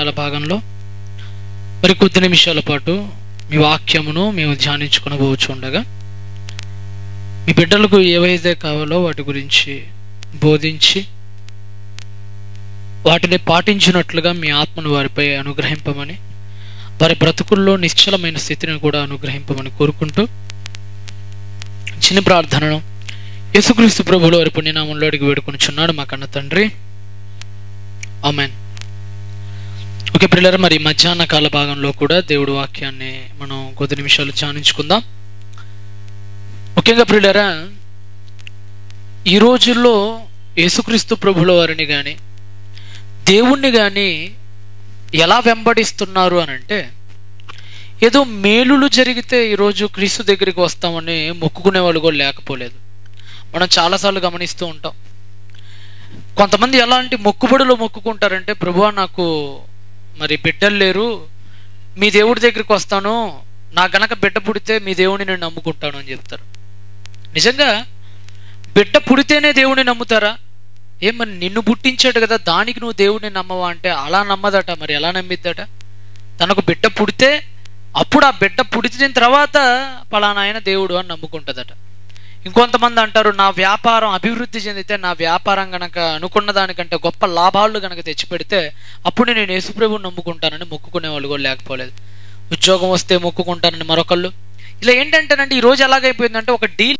కాల భాగంలో మరి కొద్ది నిమిషాల పాటు మీ వాక్యమును మేము ధ్యానించుకునబోవచ్చు ఉండగా. మీ బిడ్డలకు ఏవైతే కావాలో వాటి గురించి బోధించి వాటిని పాటించినట్లుగా మీ ఆత్మను వారిపై అనుగ్రహింపమని వారి బ్రతుకుల్లో నిశ్చలమైన స్థితిని కూడా అనుగ్రహింపమని కోరుకుంటూ చిన్న ప్రార్థనను యేసుక్రీస్తు ప్రభులు వారి పుణ్యనామంలో అడిగి వేడుకొనిచున్నాడు మా కన్న తండ్రి. ఆమెన్. ఓకే పిల్లలు మరి మధ్యాహ్న కాల భాగంలో కూడా దేవుడు వాక్యాన్ని మనం కొద్ది నిమిషాలు ధ్యానించుకుందాం. ముఖ్యంగా ప్రియులరా ఈ రోజుల్లో యేసుక్రీస్తు ప్రభుల వారిని కానీ దేవుణ్ణి కానీ ఎలా వెంబడిస్తున్నారు అని అంటే ఏదో మేలులు జరిగితే ఈరోజు క్రీస్తు దగ్గరికి వస్తామని మొక్కుకునే వాళ్ళు కూడా లేకపోలేదు. మనం చాలాసార్లు గమనిస్తూ ఉంటాం. కొంతమంది ఎలాంటి మొక్కుబడులు మొక్కుకుంటారంటే ప్రభువా నాకు మరి బిడ్డలు లేరు. మీ దేవుడి దగ్గరికి వస్తాను. నా గనక బిడ్డ పుడితే మీ దేవుడిని నేను నమ్ముకుంటాను అని చెప్తారు. నిజంగా బిడ్డ పుడితేనే దేవుడిని నమ్ముతారా? ఏం మరి నిన్ను పుట్టించాడు కదా దానికి నువ్వు దేవుడిని నమ్మవా అంటే అలా నమ్మదట మరి ఎలా నమ్మిద్దట? తనకు బిడ్డ పుడితే అప్పుడు ఆ బిడ్డ పుడిచిన తర్వాత పలానా ఆయన దేవుడు అని నమ్ముకుంటుందట. ఇంకొంతమంది అంటారు నా వ్యాపారం అభివృద్ధి చెందితే నా వ్యాపారం గనక అనుకున్న దానికంటే గొప్ప లాభాలు గనక తెచ్చిపెడితే అప్పుడు నేను యేసుప్రభుని నమ్ముకుంటానని మొక్కుకునే వాళ్ళు కూడా లేకపోలేదు. ఉద్యోగం వస్తే మొక్కుకుంటానని మరొకళ్ళు. ఇలా ఏంటంటేనండి ఈ రోజు ఎలాగైపోయిందంటే ఒక డీల్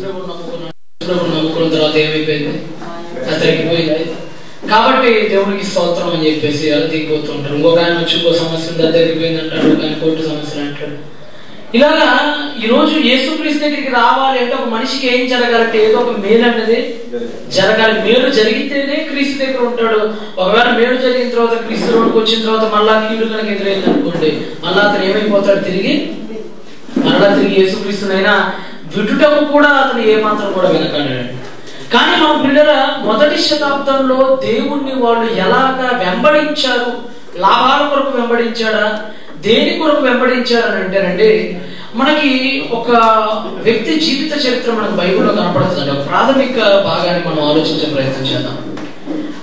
నమ్ముకున్న తర్వాత ఏమైపోయింది కాబట్టి దేవునికి స్తోత్రం అని చెప్పేసి అలా దిగిపోతుంటారు ఇంకొక ఆయన వచ్చి ఇంకో సమస్య ఉంది, అంటాడు. ఒక ఆయన కోర్టు సమస్యలు అంటాడు. ఇలాగా ఈ రోజు యేసుక్రీస్తు దగ్గరికి రావాలి అంటే ఒక మనిషికి ఏం జరగాలంటే ఏదో ఒక మేలు అన్నది జరగాలి. మేలు జరిగితేనే క్రీస్తు దగ్గర ఉంటాడు. ఒకవేళ మేలు జరిగిన తర్వాత క్రీస్తు రోడ్డుకి వచ్చిన తర్వాత మళ్ళా కీడు కనుక ఎదురైంది అనుకోండి మళ్ళా అతను ఏమైపోతాడు తిరిగి? మరలా తిరిగి యేసుక్రీస్తునైనా విటుటకు కూడా అతను ఏమాత్రం కూడా వెనకాడాడు కానీ మా పిల్లల మొదటి శతాబ్దంలో దేవుణ్ణి వాళ్ళు ఎలాగా వెంబడించారు? లాభాల కొరకు వెంబడించాడా? దేని కొరకు వెంబడించారు అంటేనండి మనకి ఒక వ్యక్తి జీవిత చరిత్ర మనకు బైబిల్లో కనపడుతుంది. ఒక ప్రాథమిక భాగాన్ని మనం ఆలోచించే ప్రయత్నం చేద్దాం.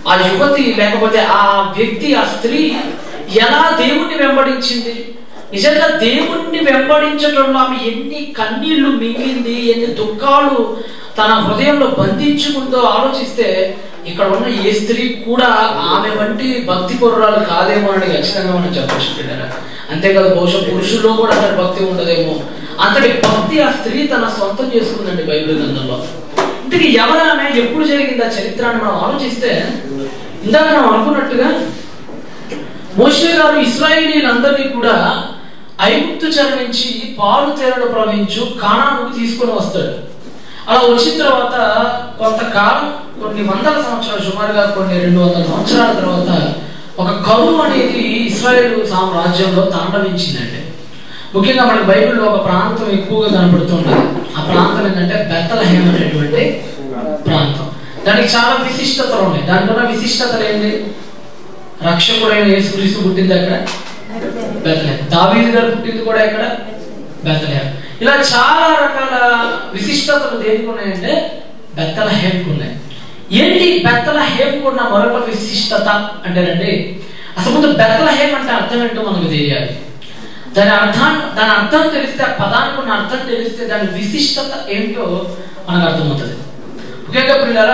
ఆ యువతి లేకపోతే ఆ వ్యక్తి ఆ స్త్రీ ఎలా దేవుణ్ణి వెంబడించింది? నిజంగా దేవుణ్ణి వెంబడించడంలో ఆమె ఎన్ని కన్నీళ్ళు మింగింది ఎన్ని దుఃఖాలు తన హృదయంలో బంధించుకుందో ఆలోచిస్తే ఇక్కడ ఉన్న ఏ స్త్రీ కూడా ఆమె వంటి భక్తి పొర్రాలు కాదేమో అని ఖచ్చితంగా మనం చెప్పచ్చు పిల్లరా. అంతేకాదు బహుశా పురుషుల్లో కూడా అంతటి భక్తి ఉండదేమో. అంతటి భక్తి ఆ స్త్రీ తన సొంతం చేసుకుందండి బైబిల్ గ్రంథంలో. ఇంతకీ ఎవరైనా ఎప్పుడు జరిగింది ఆ చరిత్ర అని మనం ఆలోచిస్తే ఇందాక మనం అనుకున్నట్టుగా మోషే గారు ఇస్రాయేలీలందరినీ కూడా ఐగుప్తు చెర నుంచి పాలు తేరలు ప్రవహించు కానాను తీసుకొని వస్తాడు. అలా వచ్చిన తర్వాత కొంతకాలం కొన్ని వందల సంవత్సరాలు సుమారుగా కొన్ని రెండు వందల సంవత్సరాల తర్వాత ఒక కరువు అనేది ఇస్రాయేల్ సామ్రాజ్యంలో తాండవించిందండి. ముఖ్యంగా మనకి బైబిల్లో ఒక ప్రాంతం ఎక్కువగా కనపడుతుంటది ఆ ప్రాంతం ఏంటంటే బెత్తలహేమ్ అనేటువంటి ప్రాంతం. దానికి చాలా విశిష్టతలు ఉన్నాయి. దానికి ఉన్న విశిష్టతలు ఏంటి రక్షకుడైన యేసుక్రీస్తు పుట్టింది అక్కడ బెత్తలహేమ్ దావీదు గారు పుట్టింది కూడా ఎక్కడ? బెత్తలహేమ్ ఇలా చాలా రకాల విశిష్టతలు దేనికి ఉన్నాయంటే బెత్తలహేమ్కి ఉన్నాయి. ఏంటి బెత్తలహేమ్కు ఉన్న మరొక విశిష్టత అంటేనండి? అసలు ముందు బెత్తలహేమ్ అంటే అర్థం ఏంటో మనకు తెలియాలి. దాని అర్థం దాని అర్థం తెలిస్తే ఆ పదానికి ఉన్న అర్థం తెలిస్తే దాని విశిష్టత ఏంటో మనకు అర్థమవుతుంది. ముఖ్యంగా బెత్తల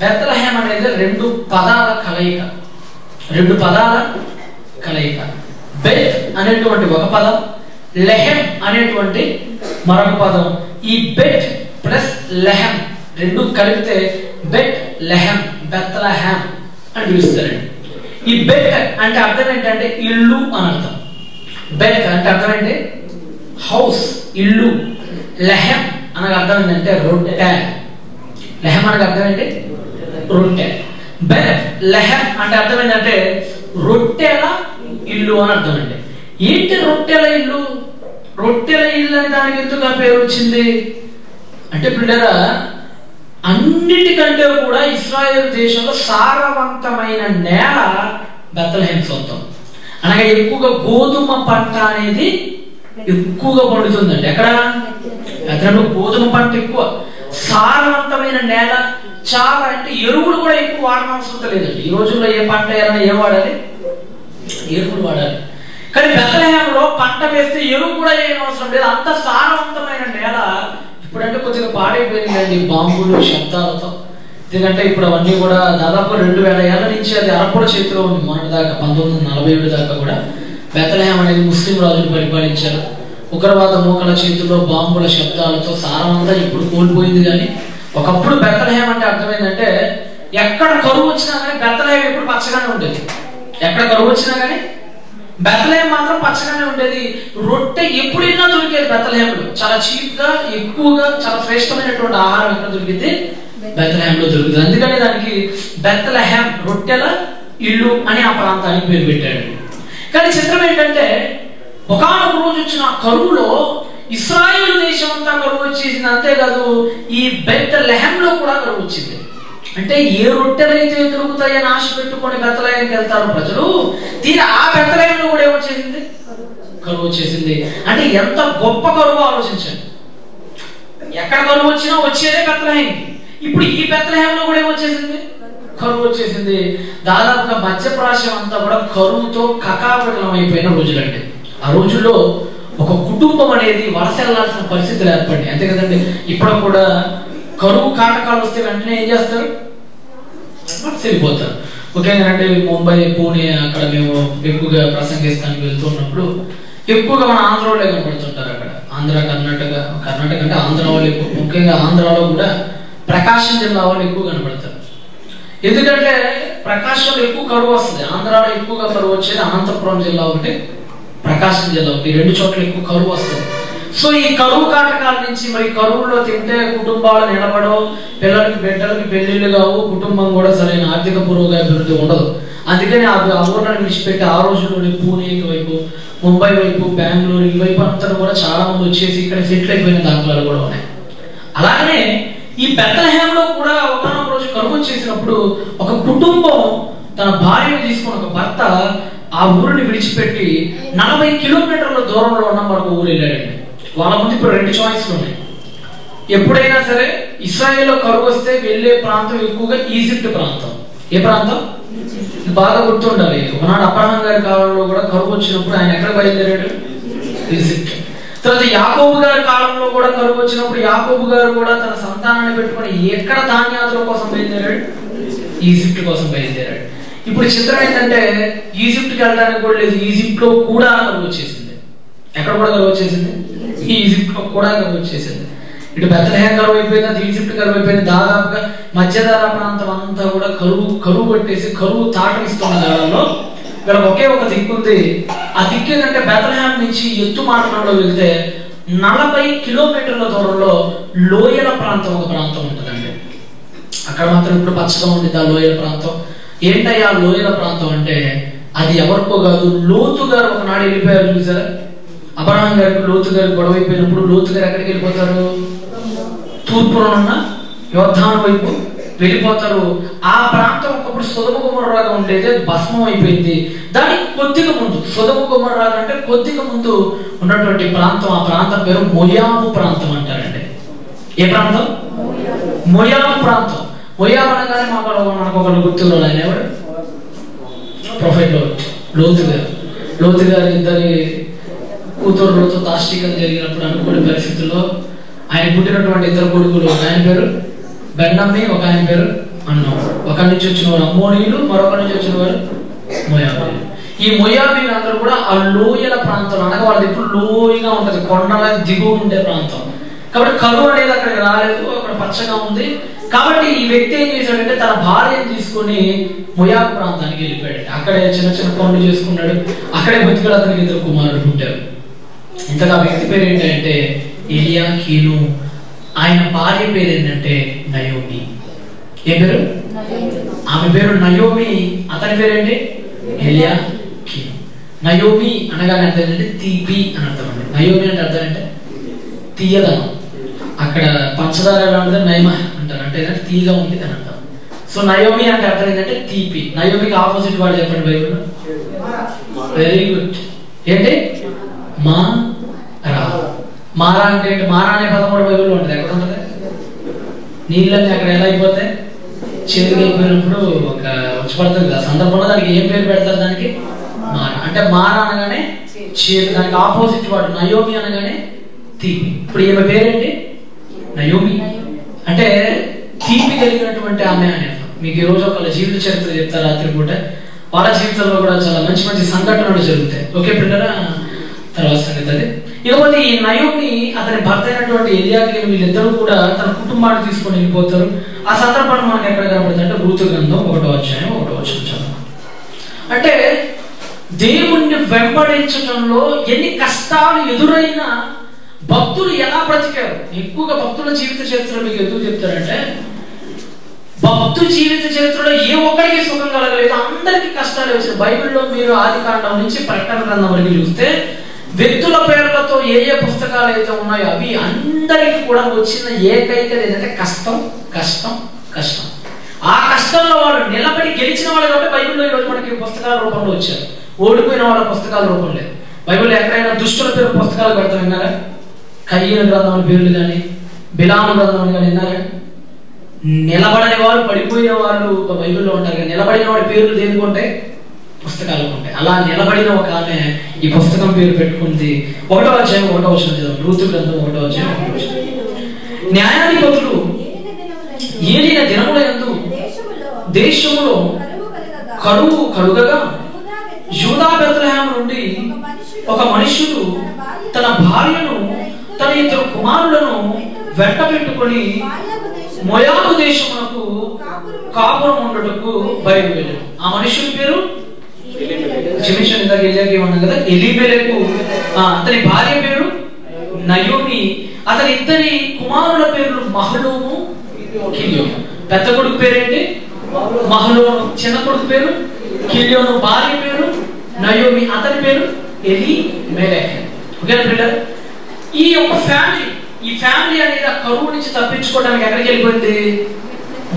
బెత్తలహేమ్ అనేది రెండు పదాల కలయిక. రెండు పదాల కలయిక. బెత్ అనేటువంటి ఒక పదం లెహెం అనేటువంటి మరొక పదం. ఈ బెట్ ప్లస్ లెహెం రెండు కలిపితే బెట్ లెహెం బెత్తలహెం అని పిలుస్తారండి ఈ బెట్ అంటే అర్థం ఏంటంటే ఇల్లు అని అర్థం. బెట్ అంటే అర్థం ఏంటి? హౌస్ ఇల్లు. లెహెం అనగా అర్థం ఏంటంటే రొట్టె. లెహెం అనగా అర్థం ఏంటి? రొట్టె. బెట్ లెహెం అంటే అర్థం ఏంటంటే రొట్టెల ఇల్లు అని అర్థమండి. ఏంటి రొట్టెల ఇల్లు? రొట్టెల ఇల్లు అని దానికి ఎందుకు ఆ పేరు వచ్చింది? అంటే పిల్లరా అన్నిటికంటే కూడా ఇస్రాయేల్ దేశంలో సారవంతమైన నేల బెత్తలహేం సొంతం. అనగా ఎక్కువగా గోధుమ పంట అనేది ఎక్కువగా పండుతుందండి. ఎక్కడ? బెత్తలంలో గోధుమ పంట ఎక్కువ. సారవంతమైన నేల చాలా అంటే ఎరువులు కూడా ఎక్కువ వాడనవసరం లేదండి. ఈ రోజుల్లో ఏ పంట ఏమైనా ఏం వాడాలి? ఎరువులు వాడాలి. కానీ బెత్తలహేమలో పంట వేస్తే ఎరువు కూడా ఏం అవసరం లేదు. అంత సారవంతమైన నేల ఇప్పుడంటే కొద్దిగా పాడైపోయిందండి బాంబులు శబ్దాలతో. ఎందుకంటే ఇప్పుడు అవన్నీ కూడా దాదాపు రెండు వేల ఏళ్ళ నుంచి అది అరపుల చేతిలో ఉంది. మొన్నటి దాకా పంతొమ్మిది వందల నలభై ఏడు దాకా కూడా. బెత్తలహేం అనేది ముస్లిం రాజులు పరిపాలించారు. ఉగ్రవాద మూకల చేతుల్లో బాంబుల శబ్దాలతో సారమంతా ఇప్పుడు కోల్పోయింది కానీ ఒకప్పుడు బెత్తలహేం అంటే అర్థమైందంటే ఎక్కడ కరువు వచ్చినా కానీ బెత్తలహేం ఇప్పుడు పచ్చగానే ఉండేది. ఎక్కడ కరువు వచ్చినా కానీ బెత్తలహేం మాత్రం పచ్చగానే ఉండేది. రొట్టె ఎప్పుడైనా దొరికేది బెత్తలహేంలో చాలా చీప్గా ఎక్కువగా చాలా శ్రేష్టమైనటువంటి ఆహారం ఎక్కడ దొరికింది బెత్తలహేంలో దొరుకుతుంది. అందుకని దానికి బెత్తలహేం రొట్టెల ఇల్లు అని ఆ ప్రాంతానికి పేరు పెట్టాడు. కానీ చిత్రం ఏంటంటే ఒకనొక రోజు వచ్చిన కరువులో ఇస్రాయిల్ దేశం అంతా కరువు వచ్చేసింది. అంతేకాదు ఈ బెత్త లెహంలో కూడా కరువు వచ్చింది. అంటే ఏ రొట్టెలైతే దొరుకుతాయని ఆశ పెట్టుకొని బెత్తలయానికి వెళ్తారు ప్రజలు తీరా ఆ బెత్తలయంలో కూడా ఏమొచ్చేసింది కరువు వచ్చేసింది. అంటే ఎంత గొప్ప కరువు ఆలోచించండి. ఎక్కడ కరువు వచ్చినా వచ్చేదే బెత్తలహేంకి ఇప్పుడు ఈ బెత్తలహేంలో కూడా ఏమొచ్చేసింది కరువు వచ్చేసింది. దాదాపుగా మధ్యప్రాశం అంతా కూడా కరువుతో కకాపకలం అయిపోయిన రోజులండి. ఆ రోజుల్లో ఒక కుటుంబం అనేది వలస వెళ్ళాల్సిన పరిస్థితులు ఏర్పడినాయి. అంతే కదండి. ఇప్పుడు కూడా కరువు కాటకాలు వస్తే వెంటనే ఏం చేస్తారు? వలస వెళ్ళిపోతారు. ముఖ్యంగా అంటే ముంబై పూణే అక్కడ మేము ఎక్కువగా ప్రసంగిస్తానికి వెళ్తున్నప్పుడు ఎక్కువగా మన ఆంధ్ర వాళ్ళే కనపడుతుంటారు అక్కడ. ఆంధ్ర కర్ణాటక కర్ణాటక అంటే ఆంధ్ర వాళ్ళు ఎక్కువ. ముఖ్యంగా ఆంధ్రాలో కూడా ప్రకాశం జిల్లా వాళ్ళు ఎక్కువ కనపడతారు. ఎందుకంటే ప్రకాశంలో ఎక్కువ కరువు వస్తుంది. ఆంధ్రాలో ఎక్కువగా కరువు వచ్చేది అనంతపురం జిల్లా ఒకటి ప్రకాశం జిల్లా ఒకటి. రెండు చోట్ల ఎక్కువ కరువు వస్తుంది. సో ఈ కరువు కాటకాల నుంచి మరి కరువులో తింటే కుటుంబాలు నిలబడవు పిల్లలకి బిడ్డలకి పెళ్ళిళ్ళు కావు కుటుంబం కూడా సరైన ఆర్థిక పురోగతి ఉండదు. అందుకని ఆ ఆ ఊర్లను విడిచిపెట్టి ఆ రోజుల్లోనే పూణే వైపు ముంబై వైపు బెంగళూరు ఈ వైపు అంతా కూడా చాలా మంది వచ్చేసి ఇక్కడ సెటిల్ అయిపోయిన దాఖలాలు కూడా ఉన్నాయి. అలాగనే ఈ బెత్తలహేంలో కూడా ఒకనొక రోజు కరువు వచ్చేసినప్పుడు ఒక కుటుంబం తన భార్యను తీసుకుని ఒక భర్త ఆ ఊరిని విడిచిపెట్టి నలభై కిలోమీటర్ల దూరంలో ఉన్న మరొక ఊరు వెళ్ళాడండి. వాళ్ళ ముందు ఇప్పుడు రెండు చాయిస్లు ఉన్నాయి. ఎప్పుడైనా సరే ఇస్రాయేల్లో కరువు వస్తే వెళ్ళే ప్రాంతం ఎక్కువగా ఈజిప్ట్ ప్రాంతం. ఏ ప్రాంతం? ఇది బాగా గుర్తుండాలి. ఒకనాడు అబ్రహం గారి కాలంలో కూడా కరువు వచ్చినప్పుడు ఆయన ఎక్కడ బయలుదేరాడు? ఈజిప్ట్. తర్వాత యాకోబు గారి కాలంలో కూడా కరువు వచ్చినప్పుడు యాకోబు గారు కూడా తన సంతానాన్ని పెట్టుకొని ఎక్కడ ధాన్యాతుల కోసం బయలుదేరాడు? ఈజిప్ట్ కోసం బయలుదేరాడు. ఇప్పుడు చిత్రం ఏంటంటే ఈజిప్ట్కి వెళ్ళడానికి కూడా లేదు. ఈజిప్ట్లో కూడా కరువు వచ్చేసింది. ఎక్కడ కూడా కరువు వచ్చేసింది? ఈజిప్ట్లో కూడా వచ్చేసింది ఇటు బెత్తలహేం కరువు అయిపోయింది అది ఈజిప్ట్ కరువు అయిపోయింది దాదాపుగా మధ్యధరా ప్రాంతం అంతా కూడా కరువు కరువు పట్టేసి కరువు తాటనిస్తున్న కాలంలో ఇక్కడ ఒకే ఒక దిక్కు ఉంది. ఆ దిక్కు ఏంటంటే బెత్తలహేం నుంచి ఎత్తు మాటలలో వెళ్తే నలభై కిలోమీటర్ల దూరంలో లోయల ప్రాంతం ఒక ప్రాంతం ఉంటుందండి. అక్కడ మాత్రం ఇప్పుడు పచ్చగా ఉండేది ఆ లోయల ప్రాంతం. ఏంటయ్యా ఆ లోయల ప్రాంతం అంటే అది ఎవరికో కాదు లోతు గారు ఒకనాడు వెళ్ళిపోయారు చూసారా? అబ్రహాం గారికి లోతు గారికి గొడవ అయిపోయినప్పుడు లోతు గారు ఎక్కడికి వెళ్ళిపోతారు? తూర్పులో ఉన్న యోద్ధాను వైపు వెళ్ళిపోతారు. ఆ ప్రాంతం ఒకప్పుడు సుధమ కుమర్రాగా ఉండేది అది భస్మం అయిపోయింది. దానికి కొద్దిగా ముందు సుధమ కుమర్రాగా అంటే కొద్దిగా ముందు ఉన్నటువంటి ప్రాంతం ఆ ప్రాంతం పేరు మొయాబు ప్రాంతం అంటారండి. ఏ ప్రాంతం? మొయాబు ప్రాంతం. మొయాబు అనగానే మాకు మనకు ఒకరు గుర్తులో ఆయన ఎవరు? ప్రొఫైల్ లోతు గారు. లోతు గారు ఇద్దరి కూతురులతో దాష్టికం జరిగినప్పుడు అనుకోని పరిస్థితుల్లో ఆయన పుట్టినటువంటి ఇద్దరు కొడుకులు ఒక ఆయన పేరు? బెన్నమ్మి ఒక ఆయన పేరు అన్నం. ఒక నుంచి వచ్చిన వారు అమ్మోనీయులు మరొక నుంచి వచ్చిన వారు మొయాబీలు ఈ మొయాబీలు అందరూ కూడా ఆ లోయల ప్రాంతం అనగా వాళ్ళది ఎప్పుడు లోయగా ఉంటుంది కొండల దిగువ ఉండే ప్రాంతం. కాబట్టి కరువు అనేది అక్కడికి రాలేదు అక్కడ పచ్చగా ఉంది. కాబట్టి ఈ వ్యక్తి ఏం చేశాడంటే తన భార్యను తీసుకొని మొయాబ్ ప్రాంతానికి వెళ్ళిపోయాడు అక్కడే చిన్న చిన్న పనులు చేసుకున్నాడు. అక్కడే బతికలు అతనికి ఇద్దరు కుమారుడు పుట్టారు. ఇంతగా వ్యక్తి పేరు ఏంటంటే ఎలియా కీను. ఆయన భార్య పేరు ఏంటంటే నయోమి. ఏ పేరు? ఆమె పేరు నయోమి. అతని పేరేంటి ఎలియా కీను. నయోమి అనగానే అర్థం ఏంటంటే తీపి అని అర్థం అండి. నయోమి అంటే అర్థం అంటే తీయదనం. అక్కడ పంచదార ఎలా ఉంటుంది? నయమ అంటారు. అంటే ఏంటంటే తీయగా ఉంది అని అంటాం సో నయోమి అంటే అర్థం ఏంటంటే తీపి. నయోమికి ఆపోజిట్ వాడు చెప్పండి బైబిల్ వెరీ గుడ్ ఏంటి? మా మారా అంటే మారా అనే పదం కూడా బైబిల్లో ఉంటుంది ఎక్కడ ఉంటుంది? నీళ్ళని అక్కడ ఎలా అయిపోతే చేతికి అయిపోయినప్పుడు ఒక వచ్చి పడుతుంది కదా. సందర్భంలో దానికి ఏం పేరు పెడతారు దానికి? మార. అంటే మార అనగానే చేతి దానికి ఆపోజిట్ వాడు నయోమి అనగానే తీపి. ఇప్పుడు ఈమె పేరేంటి? నయోమి. అంటే తీపి కలిగినటువంటి ఆమె అనే మీకు ఈ రోజు ఒకళ్ళ జీవిత చరిత్ర చెప్తారు రాత్రి పూట. వాళ్ళ జీవితంలో కూడా చాలా మంచి మంచి సంఘటనలు జరుగుతాయి. ఓకే పిల్లరా తర్వాత సంగతి అది. ఇకపోతే ఈ నయోమి అతని భర్త అయినటువంటి ఎలియాకి వీళ్ళిద్దరూ కూడా తన కుటుంబాన్ని తీసుకొని వెళ్ళిపోతారు. ఆ సందర్భాన్ని మనకు ఎక్కడ కనబడుతుంది అంటే రూతు గ్రంథం ఒకటో అధ్యాయం ఒకటో వచ్చిన అంటే దేవుణ్ణి వెంబడించడంలో ఎన్ని కష్టాలు ఎదురైనా భక్తులు ఎలా బ్రతికారు? ఎక్కువగా భక్తుల జీవిత చరిత్ర మీకు ఎందుకు చెప్తారంటే భక్తు జీవిత చరిత్రలో ఏ ఒక్కరికి సుఖం కలగలేదు. అందరికీ కష్టాలు వచ్చాయి బైబిల్లో మీరు ఆది కాండం నుంచి ప్రకటన గ్రంథం వరకు చూస్తే వ్యక్తుల పేర్లతో ఏ ఏ పుస్తకాలు అయితే ఉన్నాయో అవి అందరికీ కూడా వచ్చిన ఏకైక ఏంటంటే కష్టం కష్టం కష్టం. ఆ కష్టంలో వాళ్ళు నిలబడి గెలిచిన వాళ్ళు కాబట్టి బైబిల్లో ఈరోజు మనకి పుస్తకాల రూపంలో వచ్చారు. ఓడిపోయిన వాళ్ళ పుస్తకాల రూపం లేదు. బైబిల్ ఎక్కడైనా దుష్టుల పేరు పుస్తకాలు పెడతాం విన్నారా? కయ్యన గ్రంథం అని పేర్లు కానీ బిలాము గ్రంథం అని కానీ విన్నారా? నిలబడని వారు పడిపోయిన వాళ్ళు బైబిల్లో ఉంటారు కానీ నిలబడిన వాడి పేర్లు దేనికి ఉంటాయి? పుస్తకాలు ఉంటాయి. అలా నిలబడిన ఒక ఆమె ఈ పుస్తకం పేరు పెట్టుకుంది. ఒకటో అధ్యాయం ఒకటో వచ్చిన చదువు. రూతు గ్రంథం ఒకటో అధ్యాయం ఒకటో వచ్చిన న్యాయాధిపతులు ఏలిన దినముల యందు దేశములో కరువు కలుగగా యూదా బెత్లెహేం నుండి ఒక మనుషుడు తన భార్యను తన ఇద్దరు కుమారులను వెంట పెట్టుకొని మొయాబు దేశమునకు కాపురం ఉండటకు బయలుదేరాడు. ఆ మనుషుని పేరు క్షమించండి ఇందాక ఎలియాకి ఏమన్నా కదా? ఎలిమెలకు అతని భార్య పేరు నయోమి అతని ఇద్దరి కుమారుల పేర్లు మహలోము కిలియోను. పెద్ద కొడుకు పేరేంటి? మహలోను. చిన్న కొడుకు పేరు కిలియోను. భార్య పేరు నయోమి. అతని పేరు ఎలి మెలెక్ ఓకేనా పిల్లలు ఈ యొక్క ఫ్యామిలీ ఈ ఫ్యామిలీ అనేది ఆ కరువు నుంచి తప్పించుకోవడానికి ఎక్కడికి వెళ్ళిపోయింది?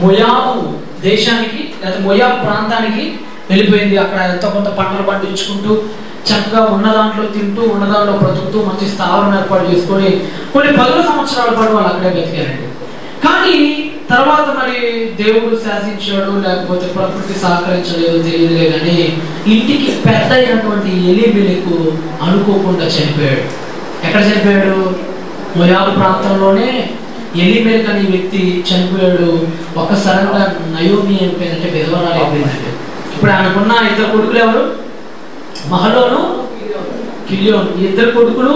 మొయాబు దేశానికి లేదా మొయాబు ప్రాంతానికి వెళ్ళిపోయింది. అక్కడ ఎంతో కొంత పంటలు పండించుకుంటూ చక్కగా ఉన్న దాంట్లో తింటూ ఉన్న దాంట్లో బ్రతుకుతూ మంచి స్థావరం ఏర్పాటు చేసుకొని కొన్ని పదుల సంవత్సరాల పాటు వాళ్ళు అక్కడే బతికారండి. కానీ తర్వాత మరి దేవుడు శాసించాడు లేకపోతే ప్రకృతి సహకరించలేదు తెలియదులే కానీ ఇంటికి పెద్ద అయినటువంటి ఎలిబిలకు అనుకోకుండా చనిపోయాడు. ఎక్కడ చనిపోయాడు? మొయాలు ప్రాంతంలోనే ఎలిమెల్క్ అనే వ్యక్తి చనిపోయాడు. ఒక్కసారిగా నయోమి అయిపోయిందంటే విధవరాలు అయిపోయిందంటే ఇప్పుడు ఆయనకున్న ఇద్దరు కొడుకులు ఎవరు? మహలోను కిలియోను. ఈ ఇద్దరు కొడుకులు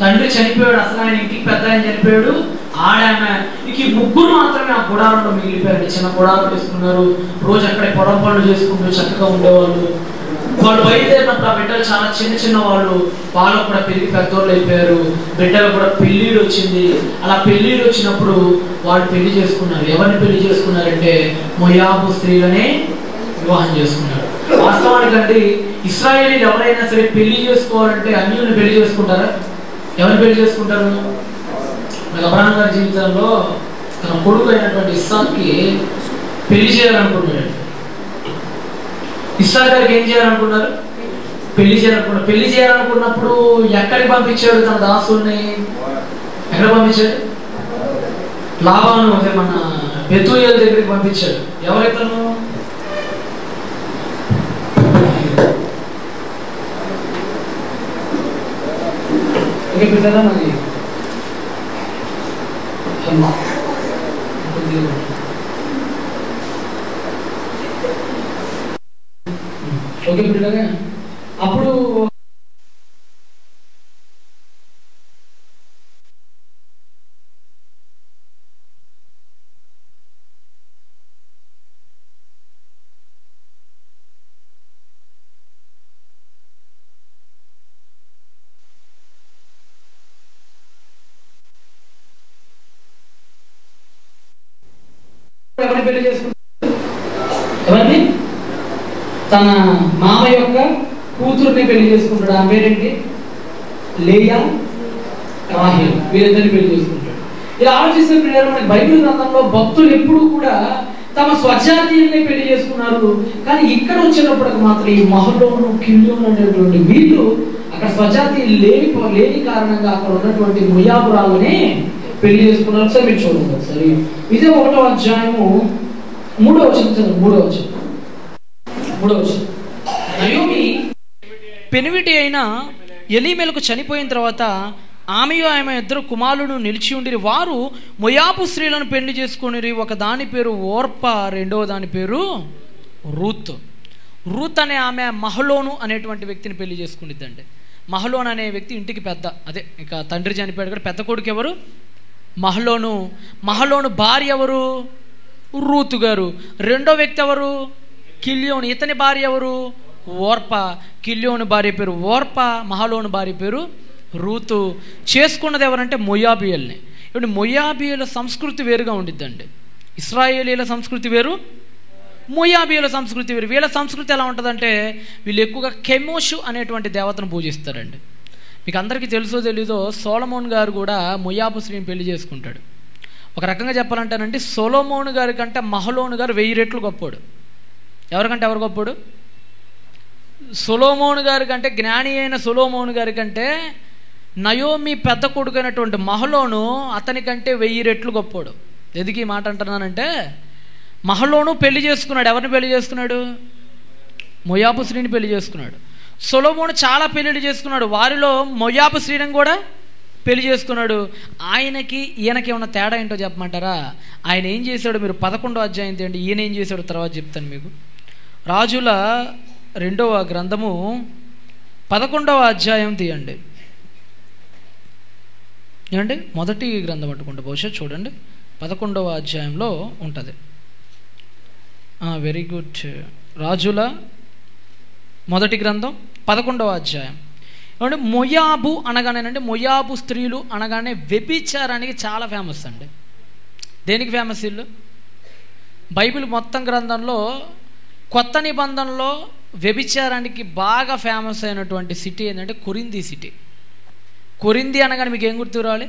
తండ్రి చనిపోయాడు అసలు ఆయన ఇంటికి పెద్ద ఆయన చనిపోయాడు. ఆడామె ఇక ఈ ముగ్గురు మాత్రమే ఆ గుడారంలో మిగిలిపోయారు చిన్న గుడారం తీసుకున్నారు. రోజు అక్కడే పొలం పనులు చేసుకుంటూ చక్కగా ఉండేవాళ్ళు. వాళ్ళు బయలుదేరినప్పుడు ఆ బిడ్డలు చాలా చిన్న చిన్న వాళ్ళు. వాళ్ళు కూడా పెరిగి పెద్దోళ్ళు అయిపోయారు. బిడ్డలు కూడా పెళ్ళిళ్ళు వచ్చింది. అలా పెళ్ళిళ్ళు వచ్చినప్పుడు వాళ్ళు పెళ్ళి చేసుకున్నారు. ఎవరిని పెళ్ళి చేసుకున్నారంటే మొయాబు స్త్రీలనే వివాహం చేసుకున్నారు వాస్తవానికి అంటే ఇస్రాయేలీలు ఎవరైనా సరే పెళ్ళి చేసుకోవాలంటే అన్యుల్ని పెళ్ళి చేసుకుంటారా? ఎవరిని పెళ్ళి చేసుకుంటారు? నాకు అబ్రహం గారి జీవితంలో తన కొడుకు అయినటువంటి ఇస్సాక్కి పెళ్ళి చేయాలనుకుంటున్నాడు. ఇస్సా గారికి ఏం చేయాలనుకున్నారు పెళ్ళి చేయాలనుకున్నారు పెళ్ళి చేయాలనుకున్నప్పుడు ఎక్కడికి పంపించాడు తన దాసుల్ని? ఎక్కడ పంపించాడు? లాభాను మన బెతుయల దగ్గరికి పంపించాడు. ఎవరెక్కను ఓకే పెట్టారా మరి అమ్మా ఓకే పెట్టారా అప్పుడు ఎవరిని పెళ్ళి చేసుకుంటారు ఎవరిని తన మామ యొక్క కూతురుని పెళ్ళి చేసుకుంటాడు? ఆ పేరేంటి? లేయా రాహిల్. వీరిద్దరిని పెళ్ళి చేసుకుంటాడు. ఇలా ఆలోచిస్తే పిల్లలు మనకి బైబిల్ గ్రంథంలో భక్తులు ఎప్పుడూ కూడా తమ స్వజాతీయుల్ని పెళ్ళి చేసుకున్నారు. కానీ ఇక్కడ వచ్చినప్పటికి మాత్రం ఈ మహలోను కిల్లోను అనేటువంటి వీళ్ళు అక్కడ స్వజాతీయులు లేని లేని కారణంగా అక్కడ ఉన్నటువంటి ముయాబురాలని పెళ్ళి చేసుకున్నారు. ఒకసారి మీరు చూడండి ఒకసారి ఇదే ఒకటో అధ్యాయము. మూడో వచ్చింది చదువు. మూడో వచ్చింది నయోమి పెనివిటి అయిన ఎలీమెలకు చనిపోయిన తర్వాత ఆమెయు ఆమె ఇద్దరు కుమారులను నిలిచి ఉండిరి. వారు మొయాపు స్త్రీలను పెళ్ళి చేసుకుని ఒక దాని పేరు ఓర్ప రెండవ దాని పేరు రూత్. రూత్ అనే ఆమె మహలోను అనేటువంటి వ్యక్తిని పెళ్ళి చేసుకునిద్దండి. మహలోన్ అనే వ్యక్తి ఇంటికి పెద్ద అదే ఇక తండ్రి చనిపోయాడు కూడా పెద్ద కొడుకు ఎవరు? మహలోను. మహలోను భార్య ఎవరు? రూతు గారు. రెండో వ్యక్తి ఎవరు? కిల్యోను. ఇతని భార్య ఎవరు? ఓర్ప. కిల్యోను భార్య పేరు ఓర్ప మహలోను భార్య పేరు రూతు. చేసుకున్నది ఎవరంటే మొయాబియల్ని. ఇప్పుడు మొయాబియల సంస్కృతి వేరుగా ఉండిద్దండి. ఇస్రాయేలీల సంస్కృతి వేరు మొయాబియల సంస్కృతి వేరు. వీళ్ళ సంస్కృతి ఎలా ఉంటుందంటే వీళ్ళు ఎక్కువగా కెమోషు అనేటువంటి దేవతను పూజిస్తారండి. మీకు అందరికీ తెలుసో తెలీదో సోలమోన్ గారు కూడా మొయాబు శ్రీని పెళ్ళి చేసుకుంటాడు. ఒక రకంగా చెప్పాలంటేనండి సోలోమోన్ గారి కంటే మహలోను గారు వెయ్యి రెట్లు గొప్పోడు. ఎవరికంటే ఎవరు గొప్పడు? సొలోమోన్ గారి కంటే జ్ఞాని అయిన సొలోమోన్ గారి కంటే నయోమి పెద్ద కొడుకైనటువంటి మహలోను అతని కంటే వెయ్యి రెట్లు గొప్పోడు. ఎందుకు ఈ మాట అంటున్నానంటే మహలోను పెళ్ళి చేసుకున్నాడు. ఎవరిని పెళ్ళి చేసుకున్నాడు? మొయాబు శ్రీని పెళ్ళి చేసుకున్నాడు. సొలోమోను చాలా పెళ్ళిళ్ళు చేసుకున్నాడు. వారిలో మొయాబు శ్రీని కూడా పెళ్ళి చేసుకున్నాడు. ఆయనకి ఈయనకి ఏమన్నా తేడా ఏంటో చెప్పమంటారా? ఆయన ఏం చేశాడు? మీరు పదకొండో అధ్యాయం తీయండి. ఈయన ఏం చేశాడు? తర్వాత చెప్తాను మీకు. రాజుల రెండవ గ్రంథము పదకొండవ అధ్యాయం తీయండి. ఏమండి? మొదటి గ్రంథం పట్టుకుంటే బహుశా చూడండి. పదకొండవ అధ్యాయంలో ఉంటుంది. వెరీ గుడ్ రాజుల మొదటి గ్రంథం పదకొండవ అధ్యాయం. ఏమంటే మొయాబు అనగానేనంటే మొయాబు స్త్రీలు అనగానే వ్యభిచారానికి చాలా ఫేమస్ అండి. దేనికి ఫేమస్ వీళ్ళు? బైబిల్ మొత్తం గ్రంథంలో కొత్త నిబంధనలో వ్యభిచారానికి బాగా ఫేమస్ అయినటువంటి సిటీ ఏంటంటే కొరింది సిటీ. కొరింది అనగానే మీకు ఏం గుర్తు రావాలి?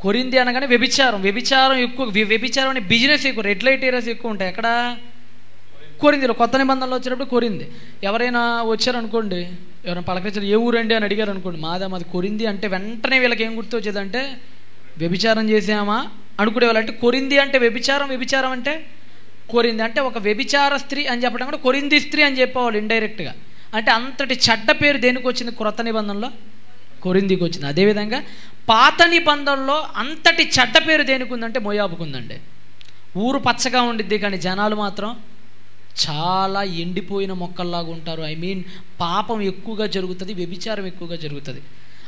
కొరింది అనగానే వ్యభిచారం. వ్యభిచారం ఎక్కువ వ్యభిచారం అనే బిజినెస్ ఎక్కువ రెడ్ లైట్ ఏరియాస్ ఎక్కువ ఉంటాయి. ఎక్కడ? కొరిందిలో కొత్త నిబంధనలు వచ్చినప్పుడు కొరింది. ఎవరైనా వచ్చారనుకోండి ఎవరైనా పలకరించారు ఏ ఊరండి? అని అడిగారు అనుకోండి మాదా మాది కొరింది అంటే వెంటనే వీళ్ళకి ఏం గుర్తు వచ్చేదంటే వ్యభిచారం చేసామా అనుకునేవాళ్ళు అంటే కొరింది అంటే వ్యభిచారం వ్యభిచారం అంటే కోరింది అంటే ఒక వ్యభిచార స్త్రీ అని చెప్పడం కూడా కొరింది స్త్రీ అని చెప్పేవాళ్ళు ఇండైరెక్ట్గా అంటే అంతటి చెడ్డ పేరు దేనికి వచ్చింది? క్రొత్త నిబంధనలో కొరిందికి వచ్చింది. అదేవిధంగా పాత నిబంధనలో అంతటి చెడ్డ పేరు దేనికి ఉందంటే మోయాబుకు ఉందండి. ఊరు పచ్చగా ఉండిద్ది కానీ జనాలు మాత్రం చాలా ఎండిపోయిన మొక్కల్లాగా ఉంటారు. ఐ మీన్ పాపం ఎక్కువగా జరుగుతుంది వ్యభిచారం ఎక్కువగా జరుగుతుంది.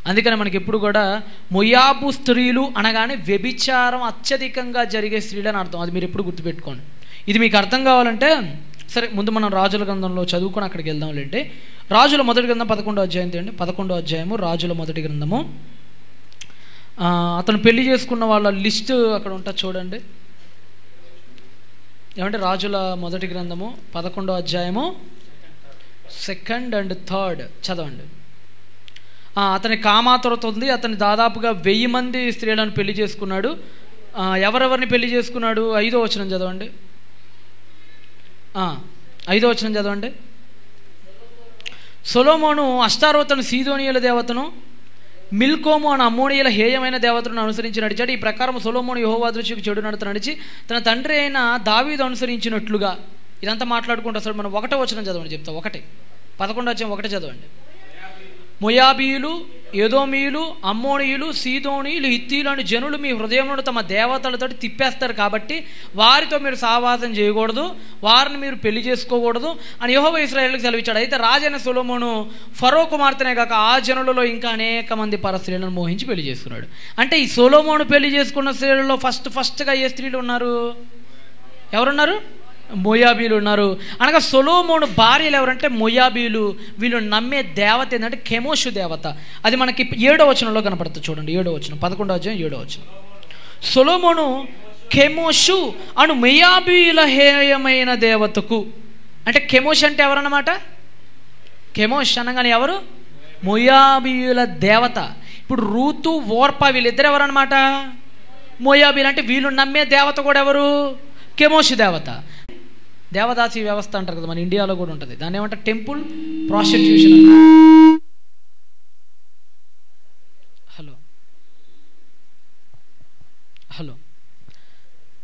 అందుకని మనకి ఎప్పుడు కూడా మొయాబు స్త్రీలు అనగానే వ్యభిచారం అత్యధికంగా జరిగే స్త్రీలు అని అర్థం. అది మీరు ఎప్పుడు గుర్తుపెట్టుకోండి. ఇది మీకు అర్థం కావాలంటే సరే ముందు మనం రాజుల గ్రంథంలో చదువుకొని అక్కడికి వెళ్దాం వెళ్దాంలేంటే రాజుల మొదటి గ్రంథం పదకొండో అధ్యాయం తీయండి. పదకొండో అధ్యాయము రాజుల మొదటి గ్రంథము. అతను పెళ్ళి చేసుకున్న వాళ్ళ లిస్ట్ అక్కడ ఉంటుంది చూడండి. ఏమంటే రాజుల మొదటి గ్రంథము పదకొండో అధ్యాయము సెకండ్ అండ్ థర్డ్ చదవండి. అతని కామాతురత ఉంది. అతని దాదాపుగా వెయ్యి మంది స్త్రీలను పెళ్ళి చేసుకున్నాడు. ఎవరెవరిని పెళ్ళి చేసుకున్నాడు? ఐదో వచనం చదవండి. ఐదో వచనం చదవండి. సొలోమోను అష్టారోతను సీదోనియుల దేవతను మిల్కోము అని అమ్మోనియల హేయమైన దేవతను అనుసరించి నడిచాడు. ఈ ప్రకారం సొలోమోను యహోవా దృష్టికి చెడు నడత నడిచి తన తండ్రి అయిన దావీదు అనుసరించినట్లుగా. ఇదంతా మాట్లాడుకుంటూ అసలు మనం ఒకటే వచనం చదవండి చెప్తా ఒకటే. పదకొండు వచ్చిన ఒకటే చదవండి. మొయాబీయులు ఏదోమీయులు అమ్మోనీయులు సీదోనీయులు హిత్తీలు అని జనులు మీ హృదయంలో తమ దేవతలతో తిప్పేస్తారు కాబట్టి వారితో మీరు సావాసం చేయకూడదు వారిని మీరు పెళ్ళి చేసుకోకూడదు అని యహోవ ఇస్రాయేల్కి సెలవిచ్చాడు. అయితే రాజైన సులోమును ఫరో కుమార్తెనే కాక ఆ జనులలో ఇంకా అనేక మంది పర స్త్రీలను మోహించి పెళ్ళి చేసుకున్నాడు. అంటే ఈ సొలోమోను పెళ్ళి చేసుకున్న స్త్రీలలో ఫస్ట్ ఫస్ట్గా ఏ స్త్రీలు ఉన్నారు? ఎవరున్నారు? మొయాబీలు ఉన్నారు. అనగా సొలోమోను భార్యలు ఎవరంటే మొయాబీలు. వీళ్ళు నమ్మే దేవత ఏంటంటే కెమోషు దేవత. అది మనకి ఏడో వచనంలో కనపడుతుంది చూడండి. ఏడో వచనం. పదకొండో వచనం ఏడో వచనం. సొలోమోను కెమోషు అను మొయాబీల హేయమైన దేవతకు. అంటే కెమోష్ అంటే ఎవరన్నమాట? కెమోష్ అనగానే ఎవరు? మొయాబీయుల దేవత. ఇప్పుడు రూతు ఓర్ప వీళ్ళిద్దరు ఎవరన్నమాట? మొయాబీలు. అంటే వీళ్ళు నమ్మే దేవత కూడా ఎవరు? కెమోషి దేవత. దేవదాసి వ్యవస్థ అంటారు కదా మన ఇండియాలో కూడా ఉంటుంది. దాని ఏమంటారు? Temple prostitution hello. Hello.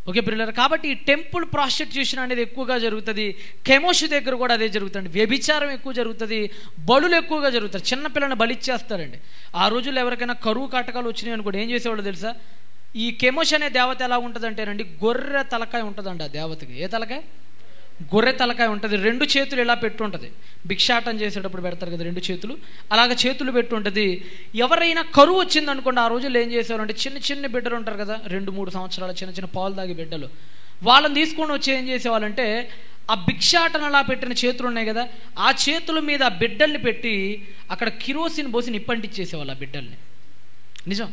Okay పిల్లలు కాబట్టి ఈ టెంపుల్ ప్రాస్టిట్యూషన్ అనేది ఎక్కువగా జరుగుతుంది. కెమోషి దగ్గర కూడా అదే జరుగుతుంది. వ్యభిచారం ఎక్కువ జరుగుతుంది. బడులు ఎక్కువగా జరుగుతాయి చిన్నపిల్లని బలిచ్చేస్తారండి. ఆ రోజుల్లో ఎవరికైనా కరువు కాటకాలు వచ్చినాయి అనుకోండి ఏం చేసేవాళ్ళు తెలుసా? ఈ కెమోష్ అనే దేవత ఎలా ఉంటుందంటేనండి గొర్రె తలకాయ ఉంటుందండి ఆ దేవతకి. ఏ తలకాయ? గొర్రె తలకాయ ఉంటుంది రెండు చేతులు ఇలా పెట్టుంటుంది భిక్షాటం చేసేటప్పుడు పెడతారు కదా రెండు చేతులు. అలాగ చేతులు పెట్టుంటుంది ఎవరైనా కరువు వచ్చింది అనుకోండి ఆ రోజుల్లో ఏం చేసేవారంటే చిన్న చిన్న బిడ్డలు ఉంటారు కదా రెండు మూడు సంవత్సరాల చిన్న చిన్న పాలు తాగి బిడ్డలు. వాళ్ళని తీసుకొని వచ్చి ఏం చేసేవాళ్ళంటే ఆ భిక్షాటన అలా పెట్టిన చేతులు ఉన్నాయి కదా ఆ చేతుల మీద ఆ బిడ్డల్ని పెట్టి అక్కడ కిరోసిన్ పోసి నిప్పంటిచ్చేసేవాళ్ళు ఆ బిడ్డల్ని. నిజం?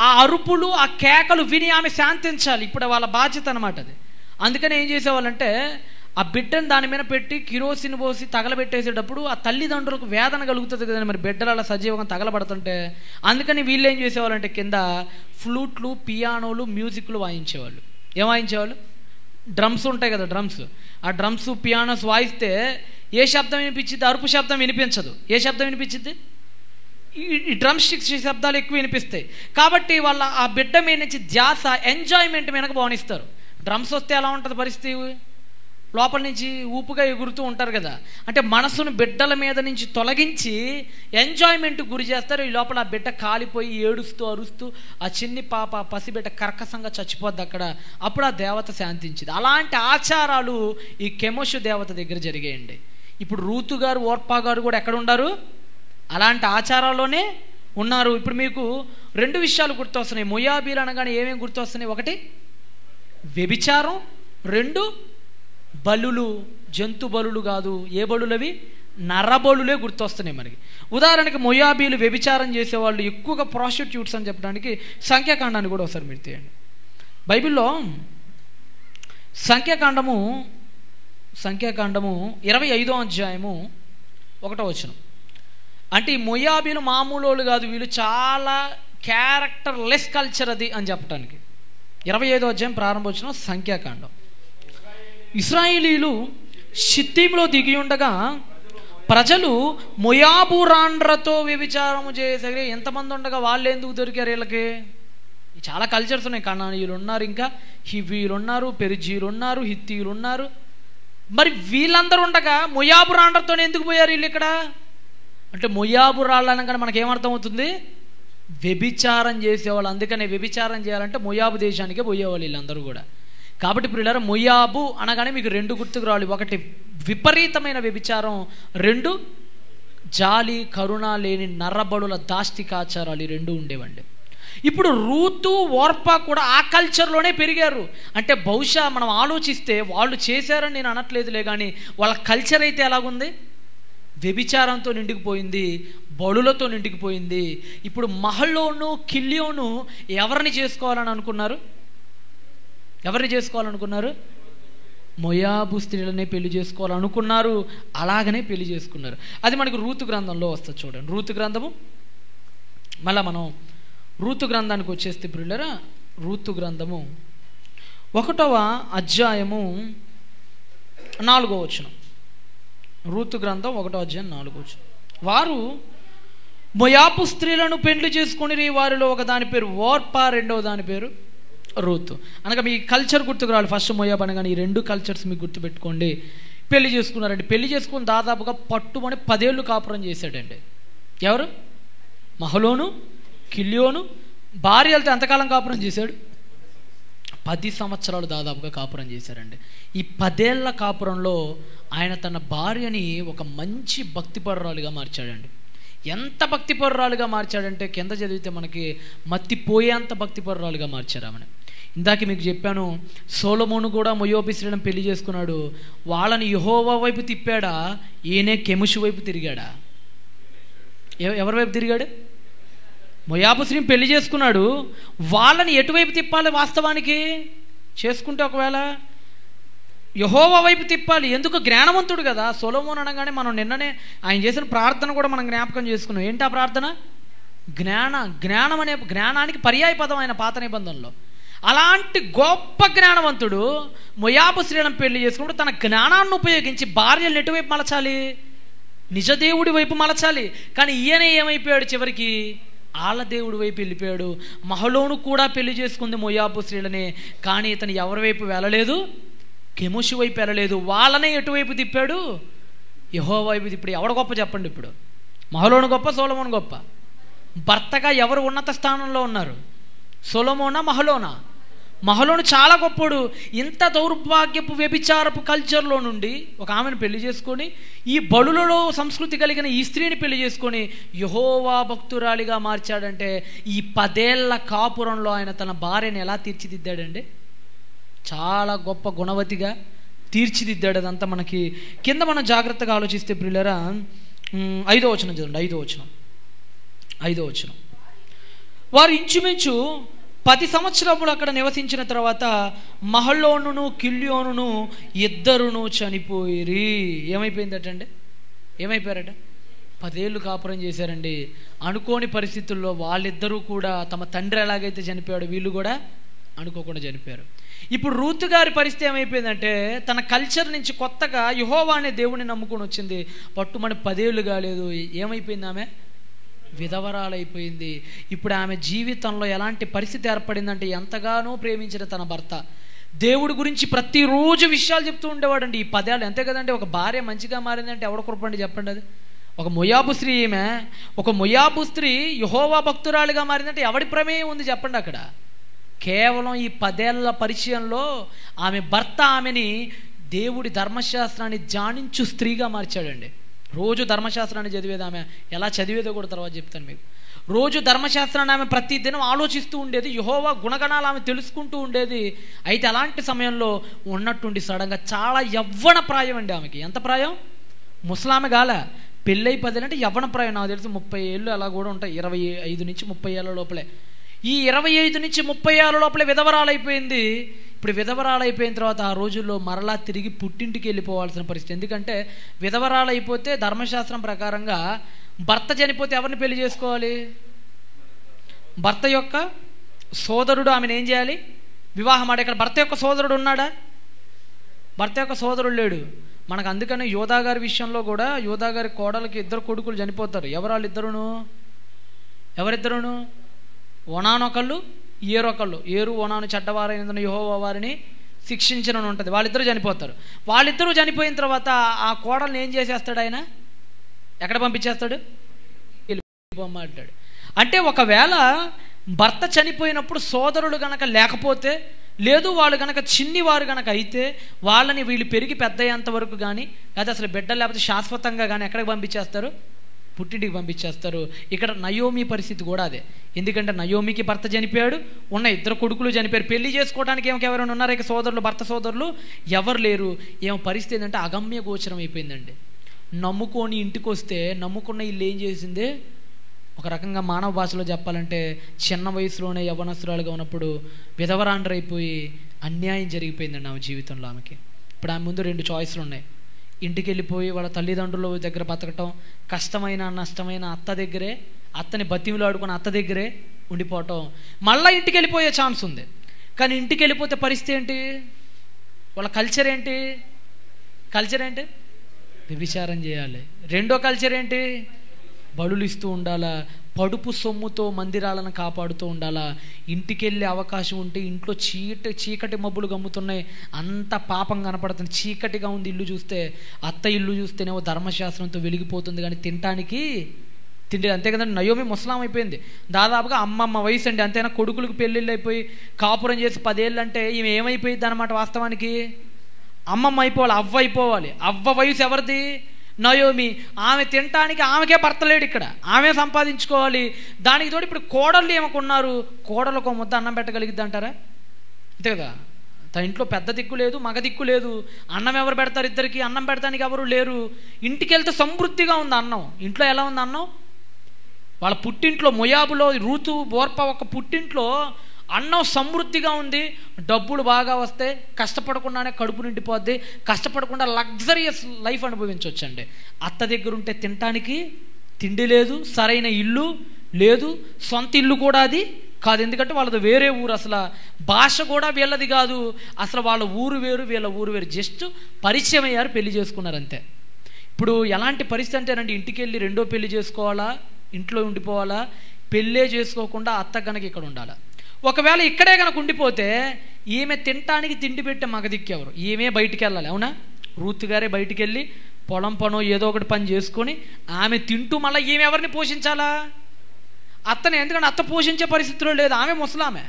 ఆ అరుపులు ఆ కేకలు విని ఆమె శాంతించాలి. ఇప్పుడు వాళ్ళ బాధ్యత అనమాట అది. అందుకని ఏం చేసేవాళ్ళంటే ఆ బిడ్డను దాని మీద పెట్టి కిరోసిన్ పోసి తగలబెట్టేసేటప్పుడు ఆ తల్లిదండ్రులకు వేదన కలుగుతుంది కదండి మరి బిడ్డలు అలా సజీవంగా తగలబడుతుంటే. అందుకని వీళ్ళు ఏం చేసేవాళ్ళంటే కింద ఫ్లూట్లు పియానోలు మ్యూజిక్లు వాయించేవాళ్ళు. ఏం వాయించేవాళ్ళు? డ్రమ్స్ ఉంటాయి కదా డ్రమ్స్. ఆ డ్రమ్స్ పియానోస్ వాయిస్తే ఏ శబ్దం వినిపించింది అరుపు శబ్దం వినిపించదు. ఏ శబ్దం వినిపించింది ఈ- డ్రమ్ స్టిక్స్ శబ్దాలు ఎక్కువ వినిపిస్తాయి. కాబట్టి వాళ్ళ ఆ బిడ్డ మీద నుంచి ధ్యాస ఎంజాయ్మెంట్ మీదకు భావనిస్తారు డ్రమ్స్ వస్తే ఎలా ఉంటుంది పరిస్థితి? లోపల నుంచి ఊపుగా ఎగురుతూ ఉంటారు కదా. అంటే మనసును బిడ్డల మీద నుంచి తొలగించి ఎంజాయ్మెంట్ గురి చేస్తారు. ఈ లోపల ఆ బిడ్డ కాలిపోయి ఏడుస్తూ అరుస్తూ ఆ చిన్ని పాప పసిబిడ్డ కర్కసంగా చచ్చిపోద్ది అక్కడ. అప్పుడు ఆ దేవత శాంతించింది. అలాంటి ఆచారాలు ఈ కెమోషు దేవత దగ్గర జరిగాయండి. ఇప్పుడు రూతు గారు ఓర్పా గారు కూడా ఎక్కడ ఉండారు? అలాంటి ఆచారాల్లోనే ఉన్నారు. ఇప్పుడు మీకు రెండు విషయాలు గుర్తొస్తున్నాయి. మొయాబీలు అనగానే ఏమేమి గుర్తొస్తున్నాయి? ఒకటి వ్యభిచారం రెండు బలులు జంతు బలులు కాదు. ఏ బలులవి? నరబలులే గుర్తొస్తున్నాయి మనకి. ఉదాహరణకి మొయాబీలు వ్యభిచారం చేసేవాళ్ళు ఎక్కువగా ప్రాస్టిట్యూట్స్ అని చెప్పడానికి సంఖ్యాకాండాన్ని కూడా ఒకసారి మీరు తీయండి. బైబిల్లో సంఖ్యాకాండము సంఖ్యాకాండము ఇరవై ఐదో అధ్యాయము ఒకటో వచనం. అంటే ఈ మొయాబీలు మామూలు వాళ్ళు కాదు వీళ్ళు చాలా క్యారెక్టర్ లెస్ కల్చర్ అది అని చెప్పడానికి ఇరవై ఐదో అధ్యాయం ప్రారంభోచనం సంఖ్యాకాండం. ఇస్రాయేలీలు షిత్తీంలో దిగి ఉండగా ప్రజలు మొయాబురాండ్రతో వ్యభిచారము చేసే ఎంతమంది ఉండగా వాళ్ళు ఎందుకు దొరికారు వీళ్ళకి? చాలా కల్చర్స్ ఉన్నాయి. కణానీయులు ఉన్నారు ఇంకా హివీలు ఉన్నారు పెరిజీలు ఉన్నారు హిత్తీలు ఉన్నారు. మరి వీళ్ళందరూ ఉండగా మొయాబురాండ్రతో ఎందుకు పోయారు వీళ్ళు ఇక్కడ? అంటే మొయాబురాళ్ళు అనగానే మనకి అవుతుంది వ్యభిచారం చేసేవాళ్ళు అందుకనే వ్యభిచారం చేయాలంటే మొయాబు దేశానికే పోయేవాళ్ళు వీళ్ళందరూ కూడా. కాబట్టి ఇప్పుడు మొయాబు అనగానే మీకు రెండు గుర్తుకు రావాలి. ఒకటి విపరీతమైన వ్యభిచారం. రెండు జాలి కరుణ లేని నర్రబడుల దాష్టికాచారాలు ఈ రెండు ఉండేవండి. ఇప్పుడు రూతు ఓర్ప కూడా ఆ కల్చర్లోనే పెరిగారు. అంటే బహుశా మనం ఆలోచిస్తే వాళ్ళు చేశారని నేను అనట్లేదులే కానీ వాళ్ళ కల్చర్ అయితే ఎలాగుంది? వ్యభిచారంతో నిండికిపోయింది బడులతో నిండికిపోయింది ఇప్పుడు మహల్లోను కిల్లియోను ఎవరిని చేసుకోవాలని అనుకున్నారు? ఎవరిని చేసుకోవాలనుకున్నారు? మొయాబు స్త్రీలనే పెళ్ళి చేసుకోవాలనుకున్నారు. అలాగనే పెళ్ళి చేసుకున్నారు. అది మనకు రూతు గ్రంథంలో వస్తుంది చూడండి. రూతు గ్రంథము. మళ్ళా మనం రూతు గ్రంథానికి వచ్చేస్తే బ్రిల్లరా రూతు గ్రంథము ఒకటవ అధ్యాయము నాలుగో వచనం. రూతు గ్రంథం ఒకటో అధ్యాయం నాలుగు వారు మొయాపు స్త్రీలను పెండ్లి చేసుకుని వారిలో ఒక దాని పేరు ఓర్పా రెండవ దాని పేరు రూతు. అనగా మీ కల్చర్ గుర్తుకు రావాలి. ఫస్ట్ మొయాబ్ అనగానే ఈ రెండు కల్చర్స్ మీకు గుర్తుపెట్టుకోండి. పెళ్ళి చేసుకున్నారండి. పెళ్ళి చేసుకుని దాదాపుగా పట్టుమని పదేళ్ళు కాపురం చేశాడండి. ఎవరు? మహలోను కిల్యోను వెళ్తే ఎంతకాలం కాపురం చేశాడు? పది సంవత్సరాలు దాదాపుగా కాపురం చేశారండి. ఈ పదేళ్ళ కాపురంలో ఆయన తన భార్యని ఒక మంచి భక్తిపరురాలుగా మార్చాడండి. ఎంత భక్తిపరురాలుగా మార్చాడంటే కింద చదివితే మనకి మత్తిపోయేంత భక్తిపరురాలుగా మార్చారు ఆమెను. ఇందాక మీకు చెప్పాను సోలమోను కూడా మొయోబి పెళ్ళి చేసుకున్నాడు. వాళ్ళని యహోవా వైపు తిప్పాడా? ఈయనే కెముషు వైపు తిరిగాడా? ఎవ- ఎవరి వైపు తిరిగాడు? మొయాబు పెళ్ళి చేసుకున్నాడు. వాళ్ళని ఎటువైపు తిప్పాలి వాస్తవానికి? చేసుకుంటే ఒకవేళ యహోవ వైపు తిప్పాలి. ఎందుకు? జ్ఞానవంతుడు కదా. సొలోమోన్ అనగానే మనం నిన్ననే ఆయన చేసిన ప్రార్థన కూడా మనం జ్ఞాపకం చేసుకున్నాం. ఏంటి ఆ ప్రార్థన? జ్ఞాన జ్ఞానం అనే జ్ఞానానికి పర్యాయ పదం ఆయన పాత నిబంధనలో. అలాంటి గొప్ప జ్ఞానవంతుడు మొయాబు స్త్రీలను పెళ్ళి చేసుకున్నప్పుడు తన జ్ఞానాన్ని ఉపయోగించి భార్యలు ఎటువైపు మలచాలి? నిజదేవుడి వైపు మలచాలి. కానీ ఈయన ఏమైపోయాడు చివరికి? ఆళ్ళ దేవుడి వైపు వెళ్ళిపోయాడు. మహలోను కూడా పెళ్ళి చేసుకుంది మొయాబు స్త్రీలనే. కానీ ఇతను ఎవరి వైపు వెళ్ళలేదు? కెముషి వైపు వెళ్ళలేదు. వాళ్ళనే ఎటువైపు తిప్పాడు? యహో వైపు ఇప్పుడు ఎవడ గొప్ప చెప్పండి ఇప్పుడు? మహలోను గొప్ప సోలమోను గొప్ప? భర్తగా ఎవరు ఉన్నత స్థానంలో ఉన్నారు? సొలమోనా మహలోనా? మహలోను చాలా గొప్పడు. ఇంత దౌర్భాగ్యపు వ్యభిచారపు కల్చర్లో నుండి ఒక ఆమెను పెళ్ళి చేసుకొని ఈ బడులలో సంస్కృతి కలిగిన ఈ స్త్రీని పెళ్ళి చేసుకొని యహోవా భక్తురాలిగా మార్చాడంటే ఈ పదేళ్ళ కాపురంలో ఆయన తన భార్యని ఎలా తీర్చిదిద్దాడండి? చాలా గొప్ప గుణవతిగా తీర్చిదిద్దాడు అదంతా మనకి. కింద మనం జాగ్రత్తగా ఆలోచిస్తే ప్రియులరా ఐదో వచనం చదవండి ఐదో వచనం. ఐదో వచనం. వారు ఇంచుమించు పది సంవత్సరములు అక్కడ నివసించిన తర్వాత మహల్లోనును కిల్యోనును ఇద్దరును చనిపోయిరి. ఏమైపోయిందటండి? ఏమైపోయారట? పదేళ్ళు కాపురం చేశారండి. అనుకోని పరిస్థితుల్లో వాళ్ళిద్దరూ కూడా తమ తండ్రి ఎలాగైతే చనిపోయాడు వీళ్ళు కూడా అనుకోకుండా చనిపోయారు. ఇప్పుడు రూతు గారి పరిస్థితి ఏమైపోయిందంటే తన కల్చర్ నుంచి కొత్తగా యుహోవా అనే దేవుణ్ణి నమ్ముకొని వచ్చింది. పట్టుమని పదేళ్ళు కాలేదు. ఏమైపోయింది ఆమె? విధవరాలైపోయింది. ఇప్పుడు ఆమె జీవితంలో ఎలాంటి పరిస్థితి ఏర్పడిందంటే ఎంతగానో ప్రేమించిన తన భర్త. దేవుడి గురించి ప్రతిరోజు విషయాలు చెప్తూ ఉండేవాడండి. ఈ పదేళ్ళు అంతే కదండి. ఒక భార్య మంచిగా మారిందంటే ఎవడ కురపండి చెప్పండి అది? ఒక మొయాబు స్త్రీ ఈమె ఒక మొయాబు స్త్రీ యహోవా భక్తురాలుగా మారిందంటే ఎవడి ప్రమేయం ఉంది చెప్పండి అక్కడ? కేవలం ఈ పదేళ్ళ పరిచయంలో ఆమె భర్త ఆమెని దేవుడి ధర్మశాస్త్రాన్ని జాణించు స్త్రీగా మార్చాడండి. రోజు ధర్మశాస్త్రాన్ని చదివేది ఆమె. ఎలా చదివేదో కూడా తర్వాత చెప్తాను మీకు. రోజు ధర్మశాస్త్రాన్ని ఆమె ప్రతి దినం ఆలోచిస్తూ ఉండేది. యహోవా గుణగణాలు ఆమె తెలుసుకుంటూ ఉండేది. అయితే అలాంటి సమయంలో ఉన్నట్టుండి సడన్గా చాలా యవ్వన ప్రాయం అండి ఆమెకి. ఎంత ప్రాయం? ముసలామె గాల పెళ్ళై పది అంటే యవ్వన ప్రాయం. నాకు తెలిసి ముప్పై ఏళ్ళు అలా కూడా ఉంటాయి. ఇరవై ఐదు నుంచి ముప్పై ఏళ్ళ లోపలే. ఈ ఇరవై ఐదు నుంచి ముప్పై ఏళ్ళ లోపలే విధవరాలైపోయింది. ఇప్పుడు విధవరాలైపోయిన తర్వాత ఆ రోజుల్లో మరలా తిరిగి పుట్టింటికి వెళ్ళిపోవాల్సిన పరిస్థితి. ఎందుకంటే విధవరాలైపోతే ధర్మశాస్త్రం ప్రకారంగా భర్త చనిపోతే ఎవరిని పెళ్ళి చేసుకోవాలి? భర్త యొక్క సోదరుడు ఆమెను ఏం చేయాలి? వివాహం ఆడ ఇక్కడ భర్త యొక్క సోదరుడు ఉన్నాడా? భర్త యొక్క సోదరుడు లేడు. మనకు అందుకని యోధా గారి విషయంలో కూడా యోధా గారి కోడలకి ఇద్దరు కొడుకులు చనిపోతారు. ఎవరు ఇద్దరును? ఎవరిద్దరును? ఒనానొకళ్ళు ఏరొకళ్ళు ఏరు ఒనాను చెడ్డవారైన యహోవా వారిని శిక్షించనని ఉంటుంది. వాళ్ళిద్దరూ చనిపోతారు. వాళ్ళిద్దరూ చనిపోయిన తర్వాత ఆ కోడల్ని ఏం చేసేస్తాడు ఆయన? ఎక్కడ పంపించేస్తాడు? వెళ్ళిపోమ్మా అంటే ఒకవేళ భర్త చనిపోయినప్పుడు సోదరుడు గనక లేకపోతే లేదు వాళ్ళు గనక చిన్ని వారు గనక అయితే వాళ్ళని వీళ్ళు పెరిగి పెద్దయ్యేంత వరకు కానీ లేదా అసలు బిడ్డలు లేకపోతే శాశ్వతంగా కానీ ఎక్కడికి పంపించేస్తారు? పుట్టింటికి పంపించేస్తారు. ఇక్కడ నయోమి పరిస్థితి కూడా అదే. ఎందుకంటే నయోమికి భర్త చనిపోయాడు ఉన్న ఇద్దరు కొడుకులు చనిపోయారు. పెళ్ళి చేసుకోవడానికి ఏమో ఎవరైనా ఉన్నారు? ఇక సోదరులు భర్త సోదరులు? ఎవరు లేరు. ఏమో పరిస్థితి ఏంటంటే అగమ్య గోచరం అయిపోయిందండి. నమ్ముకొని ఇంటికి వస్తే నమ్ముకున్న ఇల్లు ఏం చేసింది? ఒక రకంగా మానవ భాషలో చెప్పాలంటే చిన్న వయసులోనే యవనస్తురాలుగా ఉన్నప్పుడు విధవరాండ్రైపోయి అన్యాయం జరిగిపోయిందండి ఆమె జీవితంలో ఆమెకి. ఇప్పుడు ఆమె ముందు రెండు చాయిస్లు ఉన్నాయి. ఇంటికి వెళ్ళిపోయి వాళ్ళ తల్లిదండ్రుల దగ్గర బతకటం కష్టమైన నష్టమైన అత్త దగ్గరే అత్తని బతిమిలాడుకున్న అత్త దగ్గరే ఉండిపోవటం. మళ్ళీ ఇంటికి వెళ్ళిపోయే ఛాన్స్ ఉంది. కానీ ఇంటికి వెళ్ళిపోతే పరిస్థితి ఏంటి? వాళ్ళ కల్చర్ ఏంటి? కల్చర్ ఏంటి? వ్యభిచారం చేయాలి. రెండో కల్చర్ ఏంటి? బడులు ఇస్తూ ఉండాలా? పడుపు సొమ్ముతో మందిరాలను కాపాడుతూ ఉండాలా? ఇంటికి వెళ్ళే అవకాశం ఉంటే ఇంట్లో చీట చీకటి మబ్బులు గమ్ముతున్నాయి. అంత పాపం కనపడుతుంది. చీకటిగా ఉంది ఇల్లు చూస్తే. అత్త ఇల్లు చూస్తేనేమో ధర్మశాస్త్రంతో వెలిగిపోతుంది కానీ తినటానికి తిండి అంతే కదండి. నయోమి ముసలాం అయిపోయింది. దాదాపుగా అమ్మమ్మ వయసు అండి అంతేనా? కొడుకులకు పెళ్ళిళ్ళు అయిపోయి కాపురం చేసి పదేళ్ళు అంటే ఈమె ఏమైపోయింది అనమాట వాస్తవానికి? అమ్మమ్మ అయిపోవాలి అవ్వ అయిపోవాలి. అవ్వ వయసు ఎవరిది? నయోమి ఆమె తినటానికి ఆమెకే భర్త లేడు ఇక్కడ. ఆమె సంపాదించుకోవాలి. దానికి తోడు ఇప్పుడు కోడళ్ళు ఏమకున్నారు కోడలకు ముద్ద అన్నం పెట్టగలిగిద్ది అంటారా? అంతే కదా? తన ఇంట్లో పెద్ద దిక్కు లేదు మగ దిక్కు లేదు. అన్నం ఎవరు పెడతారు ఇద్దరికి? అన్నం పెడతానికి ఎవరు లేరు. ఇంటికి వెళ్తే సమృద్ధిగా ఉంది అన్నం. ఇంట్లో ఎలా ఉంది అన్నం? వాళ్ళ పుట్టింట్లో మొయాబులో రూతు బోర్ప ఒక పుట్టింట్లో అన్నం సమృద్ధిగా ఉంది డబ్బులు బాగా వస్తే కష్టపడకుండానే కడుపు నిండిపోద్ది కష్టపడకుండా లగ్జరియస్ లైఫ్ అనుభవించవచ్చండి అత్త దగ్గర ఉంటే తినటానికి తిండి లేదు సరైన ఇల్లు లేదు సొంత ఇల్లు కూడా అది కాదు. ఎందుకంటే వాళ్ళది వేరే ఊరు అసలు. భాష కూడా వీళ్ళది కాదు. అసలు వాళ్ళ ఊరు వేరు వీళ్ళ ఊరు వేరు. జస్ట్ పరిచయం అయ్యారు పెళ్ళి చేసుకున్నారు అంతే ఇప్పుడు ఎలాంటి పరిస్థితి అంటేనండి ఇంటికి వెళ్ళి రెండో పెళ్ళి చేసుకోవాలా? ఇంట్లో ఉండిపోవాలా? పెళ్ళే చేసుకోకుండా అత్త కనుక ఇక్కడ ఉండాలా? ఒకవేళ ఇక్కడే కనుక ఉండిపోతే ఈమె తినటానికి తిండి పెట్టే మగదిక్కెవరు? ఈమె బయటికి వెళ్ళాలి అవునా? రూత్ గారే బయటికి వెళ్ళి పొలం పనో ఏదో ఒకటి పని చేసుకొని ఆమె తింటూ మళ్ళీ ఈమె ఎవరిని పోషించాలా? అత్తని ఎందుకంటే అత్త పోషించే పరిస్థితిలో లేదు ఆమె ముసలామె.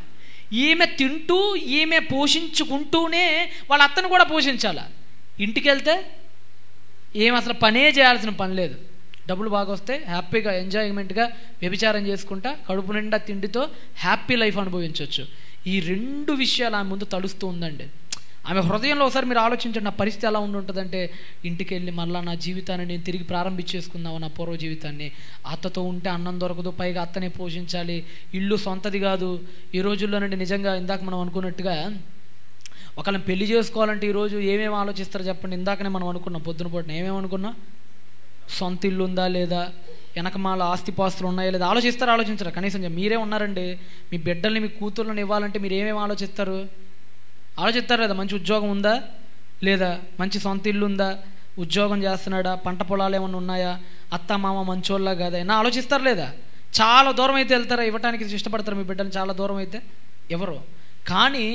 ఈమె తింటూ ఈమె పోషించుకుంటూనే వాళ్ళ అత్తను కూడా పోషించాల? ఇంటికి వెళ్తే ఏం అసలు పనే చేయాల్సిన పని లేదు. డబ్బులు బాగా వస్తే హ్యాపీగా ఎంజాయ్మెంట్గా వ్యభిచారం చేసుకుంటా కడుపు నిండా తిండితో హ్యాపీ లైఫ్ అనుభవించవచ్చు ఈ రెండు విషయాలు ఆమె ముందు తడుస్తూ ఉందండి. ఆమె హృదయంలో ఒకసారి మీరు ఆలోచించండి నా పరిస్థితి ఎలా ఉండి ఉంటుందంటే ఇంటికి వెళ్ళి మళ్ళీ నా జీవితాన్ని నేను తిరిగి ప్రారంభించేసుకుందాము నా పూర్వ జీవితాన్ని. అత్తతో ఉంటే అన్నం దొరకదు పైగా అత్తనే పోషించాలి. ఇల్లు సొంతది కాదు. ఈ రోజుల్లోనండి నిజంగా ఇందాక మనం అనుకున్నట్టుగా ఒకళ్ళని పెళ్ళి చేసుకోవాలంటే ఈరోజు ఏమేమి ఆలోచిస్తారో చెప్పండి. ఇందాకనే మనం అనుకున్నాం పొద్దున పూటన ఏమేమి అనుకున్నాం? సొంత ఇల్లు ఉందా లేదా? వెనకమాల ఆస్తిపాస్తులు ఉన్నాయా లేదా? ఆలోచిస్తారు ఆలోచించరా. కనీసం మీరే ఉన్నారండి. మీ బిడ్డల్ని మీ కూతుర్లను ఇవ్వాలంటే మీరు ఏమేమి ఆలోచిస్తారు? ఆలోచిస్తారు లేదా మంచి ఉద్యోగం ఉందా లేదా? మంచి సొంత ఇల్లు ఉందా? ఉద్యోగం చేస్తున్నాడా? పంట పొలాలు ఏమైనా ఉన్నాయా? అత్త మామ మంచోళ్ళ కాదా? అయినా ఆలోచిస్తారు లేదా? చాలా దూరం అయితే వెళ్తారా? ఇవ్వటానికి ఇష్టపడతారు మీ బిడ్డలు చాలా దూరం అయితే? ఎవరు? కానీ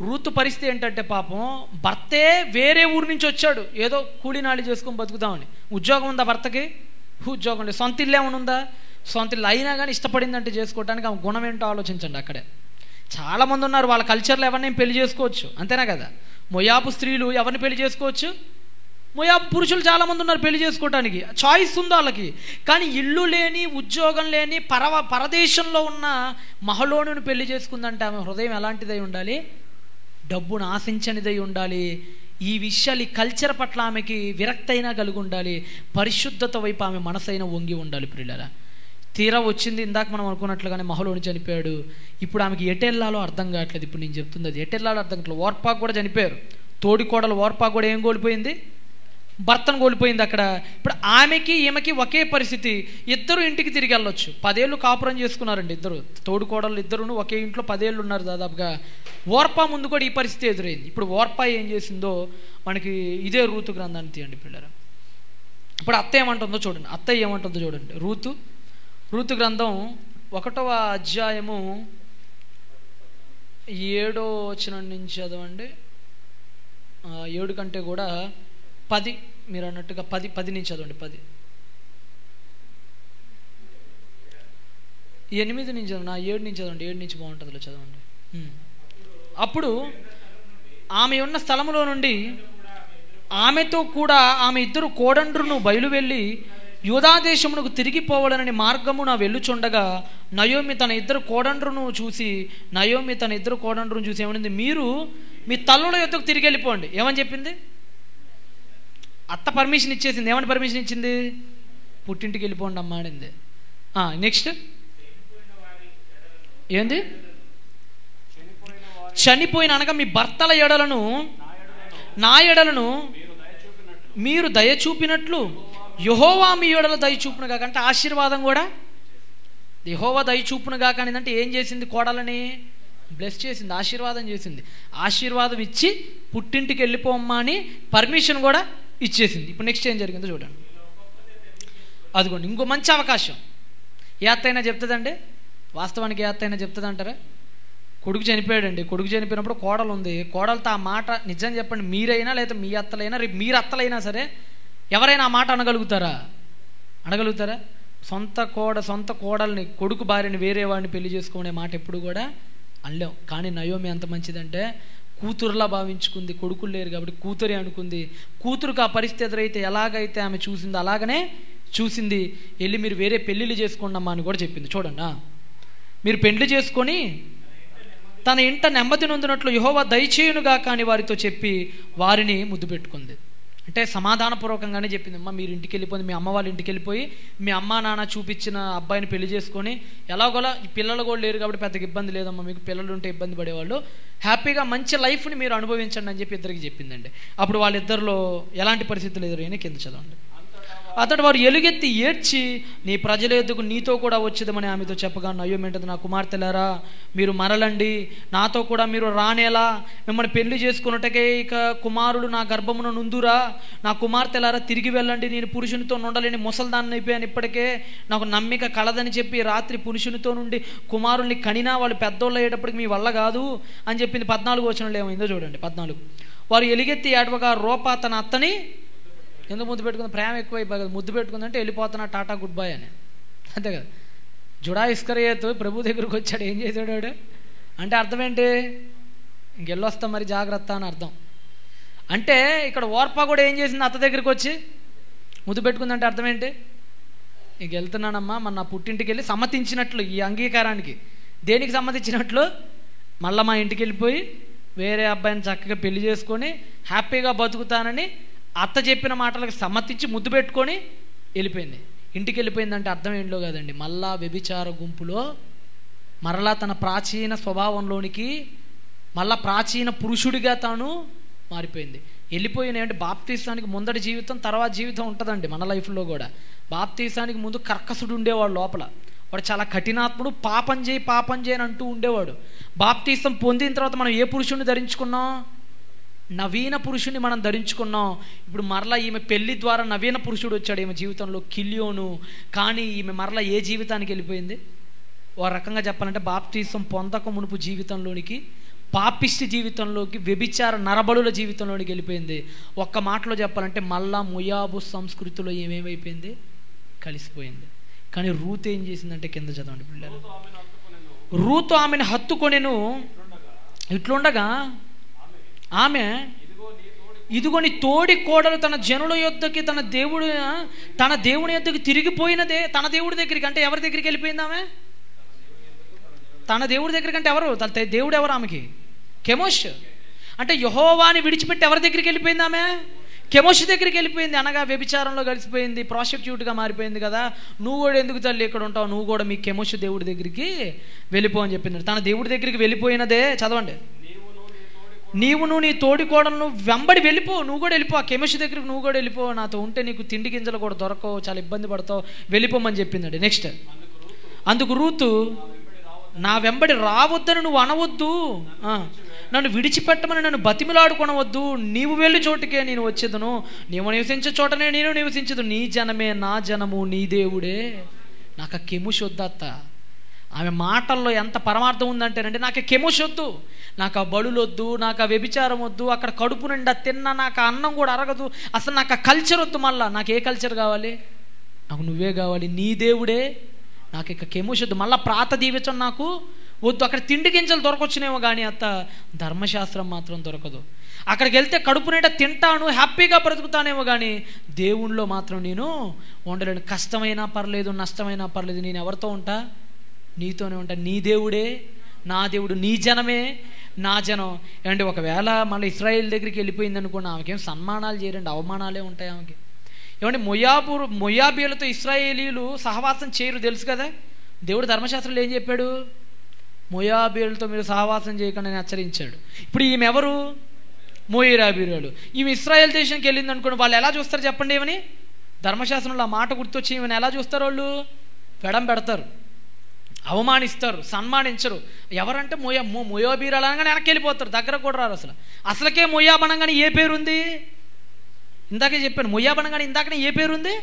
రూతు పరిస్థితి ఏంటంటే పాపం భర్తే వేరే ఊరు నుంచి వచ్చాడు. ఏదో కూలినాళ్ళు చేసుకొని బతుకుదామని. ఉద్యోగం ఉందా భర్తకి? ఉద్యోగం లేదు. సొంత ఇల్లు ఏమైనా ఉందా? సొంత ఇల్లు అయినా కానీ ఇష్టపడిందంటే చేసుకోవడానికి ఆమె గుణం ఏంటో ఆలోచించండి అక్కడే. చాలామంది ఉన్నారు వాళ్ళ కల్చర్లో ఎవరిని పెళ్ళి చేసుకోవచ్చు. అంతేనా కదా? మొయాబు స్త్రీలు ఎవరిని పెళ్ళి చేసుకోవచ్చు? మొయాబు పురుషులు చాలామంది ఉన్నారు పెళ్ళి చేసుకోవడానికి చాయిస్ ఉంది వాళ్ళకి. కానీ ఇల్లు లేని ఉద్యోగం లేని పరవ పరదేశంలో ఉన్న మహలోనుని పెళ్ళి చేసుకుందంటే ఆమె హృదయం ఎలాంటిదై ఉండాలి? డబ్బును ఆశించనిదై ఉండాలి. ఈ విషయాలు ఈ కల్చర్ పట్ల ఆమెకి విరక్తైనా కలిగి ఉండాలి. పరిశుద్ధత వైపు ఆమె మనసైనా వంగి ఉండాలి ప్రియులరా. తీరా వచ్చింది ఇందాక మనం అనుకున్నట్లుగానే మహలోని చనిపోయాడు. ఇప్పుడు ఆమెకి ఎటెల్లాలో అర్థం కావట్లేదు. ఇప్పుడు నేను చెప్తుంది అది ఎటెల్లాలో అర్థం కావట్లేదు. ఓర్పాకు కూడా చనిపోయారు. తోడి కోడలు ఓర్పాకు కూడా ఏం కోల్పోయింది? భర్తను కోల్పోయింది అక్కడ. ఇప్పుడు ఆమెకి ఈమెకి ఒకే పరిస్థితి. ఇద్దరు ఇంటికి తిరిగి వెళ్ళొచ్చు. పదేళ్ళు కాపురం చేసుకున్నారండి ఇద్దరు. తోడుకోడళ్ళు ఇద్దరును ఒకే ఇంట్లో పదేళ్ళు ఉన్నారు దాదాపుగా. ఓర్పా ముందు కూడా ఈ పరిస్థితి ఎదురైంది. ఇప్పుడు ఓర్పా ఏం చేసిందో మనకి ఇదే రూతు గ్రంథాన్ని తీయండి పిల్లలు ఇప్పుడు అత్త ఏమంటుందో చూడండి. అత్త ఏమంటుందో చూడండి. రూతు రూతు గ్రంథం ఒకటవ అధ్యాయము ఏడో వచనం నుంచి చదవండి. ఏడు కంటే కూడా పది మీరు అన్నట్టుగా పది పది నుంచి చదవండి పది. ఎనిమిది నుంచి చదవండి ఏడు నుంచి చదవండి ఏడు నుంచి బాగుంటుందిలో చదవండి. అప్పుడు ఆమె ఉన్న స్థలములో నుండి ఆమెతో కూడా ఆమె ఇద్దరు కోడండ్రును బయలు వెళ్ళి యూదాదేశమునకు తిరిగిపోవాలనని మార్గమున వెళ్ళుచుండగా నయోమి తన ఇద్దరు కోడండ్రును చూసి నయోమి తన ఇద్దరు కోడండ్రును చూసి ఏమనింది మీరు మీ తల్లుల యొద్దకు తిరిగి వెళ్ళిపోండి. ఏమని చెప్పింది? అత్త పర్మిషన్ ఇచ్చేసింది. ఏమని పర్మిషన్ ఇచ్చింది? పుట్టింటికి వెళ్ళిపోండి అమ్మా అడింది నెక్స్ట్ ఏంది? చనిపోయిన అనగా మీ భర్తల ఎడలను నా ఎడలను మీరు దయ చూపినట్లు. యహోవా మీ ఎడల దయ చూపును కాక అంటే ఆశీర్వాదం కూడా? యహోవా దయ చూపును కాక అంటే ఏం చేసింది కోడలని? బ్లెస్ చేసింది ఆశీర్వాదం చేసింది. ఆశీర్వాదం ఇచ్చి పుట్టింటికి వెళ్ళిపోమ్మా అని పర్మిషన్ కూడా ఇచ్చేసింది. ఇప్పుడు నెక్స్ట్ ఏం జరిగిందో చూడండి. అదిగోండి ఇంకో మంచి అవకాశం. ఏ చెప్తుందండి? వాస్తవానికి ఏ అత్త చెప్తుంది అంటారా కొడుకు చనిపోయాడండి. కొడుకు చనిపోయినప్పుడు కోడలు ఉంది. కోడలతో ఆ మాట నిజం చెప్పండి. మీరైనా లేదా మీ అత్తలైనా రేపు మీరు అత్తలైనా సరే ఎవరైనా ఆ మాట అనగలుగుతారా? అనగలుగుతారా? సొంత కోడ సొంత కోడల్ని కొడుకు భార్యని వేరే వాడిని పెళ్ళి చేసుకునే మాట ఎప్పుడు కూడా అనలేం. కానీ నయోమి ఎంత మంచిదంటే కూతురులా భావించుకుంది కొడుకులు లేరు కాబట్టి కూతురే అనుకుంది. కూతురుకు ఆ పరిస్థితి ఎదురైతే ఎలాగైతే ఆమె చూసిందో అలాగనే చూసింది. వెళ్ళి మీరు వేరే పెళ్ళిళ్ళు చేసుకోండి అమ్మా అని కూడా చెప్పింది. చూడండి మీరు పెళ్ళి చేసుకొని తన ఇంట నెమ్మది నొందినట్లు యహోవా దయచేయునుగా కానీ వారితో చెప్పి వారిని ముద్దు పెట్టుకుంది. అంటే సమాధానపూర్వకంగానే చెప్పింది. అమ్మ మీరు ఇంటికి వెళ్ళిపోయింది మీ అమ్మ వాళ్ళ ఇంటికి వెళ్ళిపోయి మీ అమ్మ నాన్న చూపించిన అబ్బాయిని పెళ్ళి చేసుకొని ఎలాగోలా ఈ పిల్లలు కూడా లేరు కాబట్టి పెద్దగా ఇబ్బంది లేదమ్మా మీకు పిల్లలు ఉంటే ఇబ్బంది పడేవాళ్ళు. హ్యాపీగా మంచి లైఫ్ని మీరు అనుభవించండి అని చెప్పి ఇద్దరికి చెప్పిందండి. అప్పుడు వాళ్ళిద్దరిలో ఎలాంటి పరిస్థితులు ఎదురైనా కింద చదవండి. అతడు వారు ఎలుగెత్తి ఏడ్చి నీ ప్రజల ఎద్దుకు నీతో కూడా వచ్చేదమని ఆమెతో చెప్పగా అయ్యో ఏంటది నా కుమార్తెలారా మీరు మరలండి నాతో కూడా మీరు రానేలా మిమ్మల్ని పెళ్ళి చేసుకున్నట్టకే ఇక కుమారుడు నా గర్భమును నుందురా నా కుమార్తెలారా తిరిగి వెళ్ళండి నేను పురుషునితో నుండలేని ముసల్దాన్ని అయిపోయాను ఇప్పటికే నాకు నమ్మిక కలదని చెప్పి రాత్రి పురుషునితో నుండి కుమారుల్ని కనినా వాళ్ళు పెద్దోళ్ళు అయ్యేటప్పటికి మీ వల్ల కాదు అని చెప్పింది పద్నాలుగు వచనంలో ఏమైందో చూడండి పద్నాలుగు. వారు ఎలుగెత్తి ఏడవగా రూప తన అత్తని ఎందుకు ముద్దు పెట్టుకుంది? ప్రేమ ఎక్కువైపోయి కదా. ముద్దు పెట్టుకుందంటే వెళ్ళిపోతున్నా టాటా గుడ్ బాయ్ అని. అంతే కదా. జుడా ఇస్కరయ్యత్ ప్రభు దగ్గరకు వచ్చాడు. ఏం చేశాడు వాడు? అంటే అర్థం ఏంటి? ఇంకెళ్ళొస్తాం మరి జాగ్రత్త అని అర్థం. అంటే ఇక్కడ ఓర్పా కూడా ఏం చేసింది? అత్త దగ్గరికి వచ్చి ముద్దు పెట్టుకుందంటే అర్థం ఏంటి? ఇంక వెళ్తున్నానమ్మా మన నా పుట్టింటికి వెళ్ళి సమ్మతించినట్లు ఈ అంగీకారానికి. దేనికి సమ్మతించినట్లు? మళ్ళీ మా ఇంటికి వెళ్ళిపోయి వేరే అబ్బాయిని చక్కగా పెళ్ళి చేసుకొని హ్యాపీగా బతుకుతానని అత్త చెప్పిన మాటలకు సమ్మతించి ముద్దు పెట్టుకొని వెళ్ళిపోయింది. ఇంటికి వెళ్ళిపోయిందంటే అర్థం ఏంటో కదండి. మళ్ళా వ్యభిచార గుంపులో మరలా తన ప్రాచీన స్వభావంలోనికి మళ్ళా ప్రాచీన పురుషుడిగా తాను మారిపోయింది. వెళ్ళిపోయిన ఏంటి? బాప్తీసానికి ముందటి జీవితం తర్వాత జీవితం ఉంటుందండి మన లైఫ్లో కూడా. బాప్తీసానికి ముందు కర్కసుడు ఉండేవాడు లోపల. వాడు చాలా కఠినాత్ముడు పాపం చేయి పాపం చేయని అని అంటూ ఉండేవాడు. బాప్తీసం పొందిన తర్వాత మనం ఏ పురుషుడిని ధరించుకున్నాం? నవీన పురుషుని మనం ధరించుకున్నాం. ఇప్పుడు మరలా ఈమె పెళ్ళి ద్వారా నవీన పురుషుడు వచ్చాడు ఈమె జీవితంలో కిలియోను. కానీ ఈమె మరలా ఏ జీవితానికి వెళ్ళిపోయింది? ఓ రకంగా చెప్పాలంటే బాప్తీసం పొందక మునుపు జీవితంలోనికి పాపిష్టి జీవితంలోకి వ్యభిచార నరబడుల జీవితంలోనికి వెళ్ళిపోయింది. ఒక్క మాటలో చెప్పాలంటే మళ్ళా ముయాబు సంస్కృతిలో ఏమేమైపోయింది? కలిసిపోయింది. కానీ రూత్ ఏం చేసిందంటే కింద చదవండి పిల్లలు. రూతు ఆమెను హత్తుకొనెను. ఇట్లుండగా ఆమె ఇదిగోని తోడి కోడలు తన జనుల యొద్దకి తన దేవుడు తన దేవుని యొద్దకి తిరిగిపోయినదే తన దేవుడి దగ్గరికి అంటే ఎవరి దగ్గరికి వెళ్ళిపోయింది ఆమె? తన దేవుడి దగ్గరికి అంటే ఎవరు? తన దేవుడు ఎవరు ఆమెకి? కెమోష్. అంటే యహోవాని విడిచిపెట్టి ఎవరి దగ్గరికి వెళ్ళిపోయింది ఆమె? కెమోష్ దగ్గరికి వెళ్ళిపోయింది. అనగా వ్యభిచారంలో కలిసిపోయింది ప్రాస్టిట్యూట్గా మారిపోయింది కదా. నువ్వు కూడా ఎందుకు తల్లి ఇక్కడ ఉంటావు? నువ్వు కూడా మీ కెమోష్ దేవుడి దగ్గరికి వెళ్ళిపో అని చెప్పింది తన దేవుడి దగ్గరికి వెళ్ళిపోయినదే చదవండి. నీవును నీ తోడి కోడలను వెంబడి వెళ్ళిపో నువ్వు కూడా వెళ్ళిపో ఆ కెమిస్ట్రీ దగ్గరికి నువ్వు కూడా వెళ్ళిపో నాతో ఉంటే నీకు తిండి గింజలు కూడా దొరకవు చాలా ఇబ్బంది పడతావు వెళ్ళిపోమని చెప్పిందండి. నెక్స్ట్ అందుకు రూతు నా వెంబడి రావద్దని నువ్వు అనవద్దు. నన్ను విడిచిపెట్టమని నన్ను బతిమిలాడుకొనవద్దు. నీవు వెళ్ళి చోటుకే నేను వచ్చేదను. నీవు నివసించే చోటనే నేను నివసించదు. నీ జనమే నా జనము నీ దేవుడే. నాకు ఆ కెముష్ ఆమె మాటల్లో ఎంత పరమార్థం ఉందంటేనండి నాకు ఆ వద్దు నాకు ఆ బడులు వద్దు నాకు ఆ వ్యభిచారం వద్దు అక్కడ కడుపు నిండా తిన్నా నాకు అన్నం కూడా అరగదు అసలు నాకు ఆ కల్చర్ వద్దు మళ్ళీ. నాకు ఏ కల్చర్ కావాలి? నాకు నువ్వే కావాలి నీ దేవుడే. నాకు ఇక కెమోషొద్దు మళ్ళీ ప్రాత దీవించం నాకు వద్దు. అక్కడ తిండి గింజలు దొరకొచ్చినేమో కానీ అత్త ధర్మశాస్త్రం మాత్రం దొరకదు. అక్కడికి వెళ్తే కడుపు నిండా తింటాను హ్యాపీగా బ్రతుకుతానేమో కానీ దేవుణ్ణిలో మాత్రం నేను ఉండలేను కష్టమైనా పర్లేదు నష్టమైనా పర్లేదు నేను ఎవరితో ఉంటా? నీతోనే ఉంటా. నీ దేవుడే నా దేవుడు నీ జనమే నా జనం. ఏమంటే ఒకవేళ మళ్ళీ ఇస్రాయేల్ దగ్గరికి వెళ్ళిపోయింది అనుకోండి ఆమెకేం సన్మానాలు చేయరండి అవమానాలే ఉంటాయి ఆమెకి. ఏమంటే మొయాబు మొయాబీలతో ఇస్రాయేలీలు సహవాసం చేయరు తెలుసు కదా? దేవుడు ధర్మశాస్త్రంలో ఏం చెప్పాడు? మొయాబీలతో మీరు సహవాసం చేయకుండా అని హెచ్చరించాడు. ఇప్పుడు ఈమె ఎవరు? మోయిరాబీరాలు ఈమె ఇస్రాయేల్ దేశానికి వెళ్ళింది అనుకోండి వాళ్ళు ఎలా చూస్తారు చెప్పండి ఏమని ధర్మశాస్త్రంలో ఆ మాట గుర్తొచ్చి ఈమెను ఎలా చూస్తారు వాళ్ళు? పెడం పెడతారు. అవమానిస్తారు సన్మానించరు. ఎవరంటే మొయ మో మొయోబీరాలు అనగానే వెనక్కి వెళ్ళిపోతారు దగ్గర కూడా రారు అసలు. అసలుకే మొయాబ్ ఏ పేరు ఉంది ఇందాకే చెప్పాను మొయాబ్ ఇందాకనే ఏ పేరు ఉంది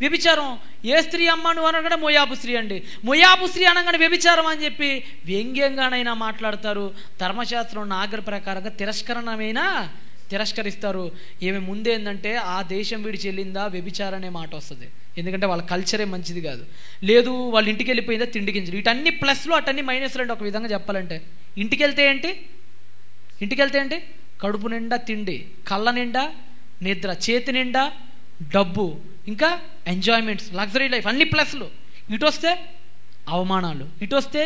వ్యభిచారం. ఏ స్త్రీ అమ్మ నువ్వు అనగానే మొయాబు స్త్రీ అండి. మొయాబు స్త్రీ అనగానే వ్యభిచారం అని చెప్పి వ్యంగ్యంగానైనా మాట్లాడతారు. ధర్మశాస్త్రం నాగర ప్రకారంగా తిరస్కరణమైనా? తిరస్కరిస్తారు. ఏమి ముందేందంటే ఆ దేశం వీడి చెల్లిందా వ్యభిచారం అనే మాట వస్తుంది. ఎందుకంటే వాళ్ళ కల్చరే మంచిది కాదు. లేదు వాళ్ళ ఇంటికి వెళ్ళిపోయిందా? తిండి గింజలు. వీటన్ని ప్లస్లు అటన్ని మైనస్లు అంటే ఒక విధంగా చెప్పాలంటే. ఇంటికి వెళ్తే ఏంటి? ఇంటికి వెళ్తే ఏంటి? కడుపు నిండా తిండి కళ్ళ నిండా నిద్ర చేతి నిండా డబ్బు ఇంకా ఎంజాయ్మెంట్స్ లగ్జరీ లైఫ్ అన్ని ప్లస్లు ఇటు వస్తే అవమానాలు ఇటు వస్తే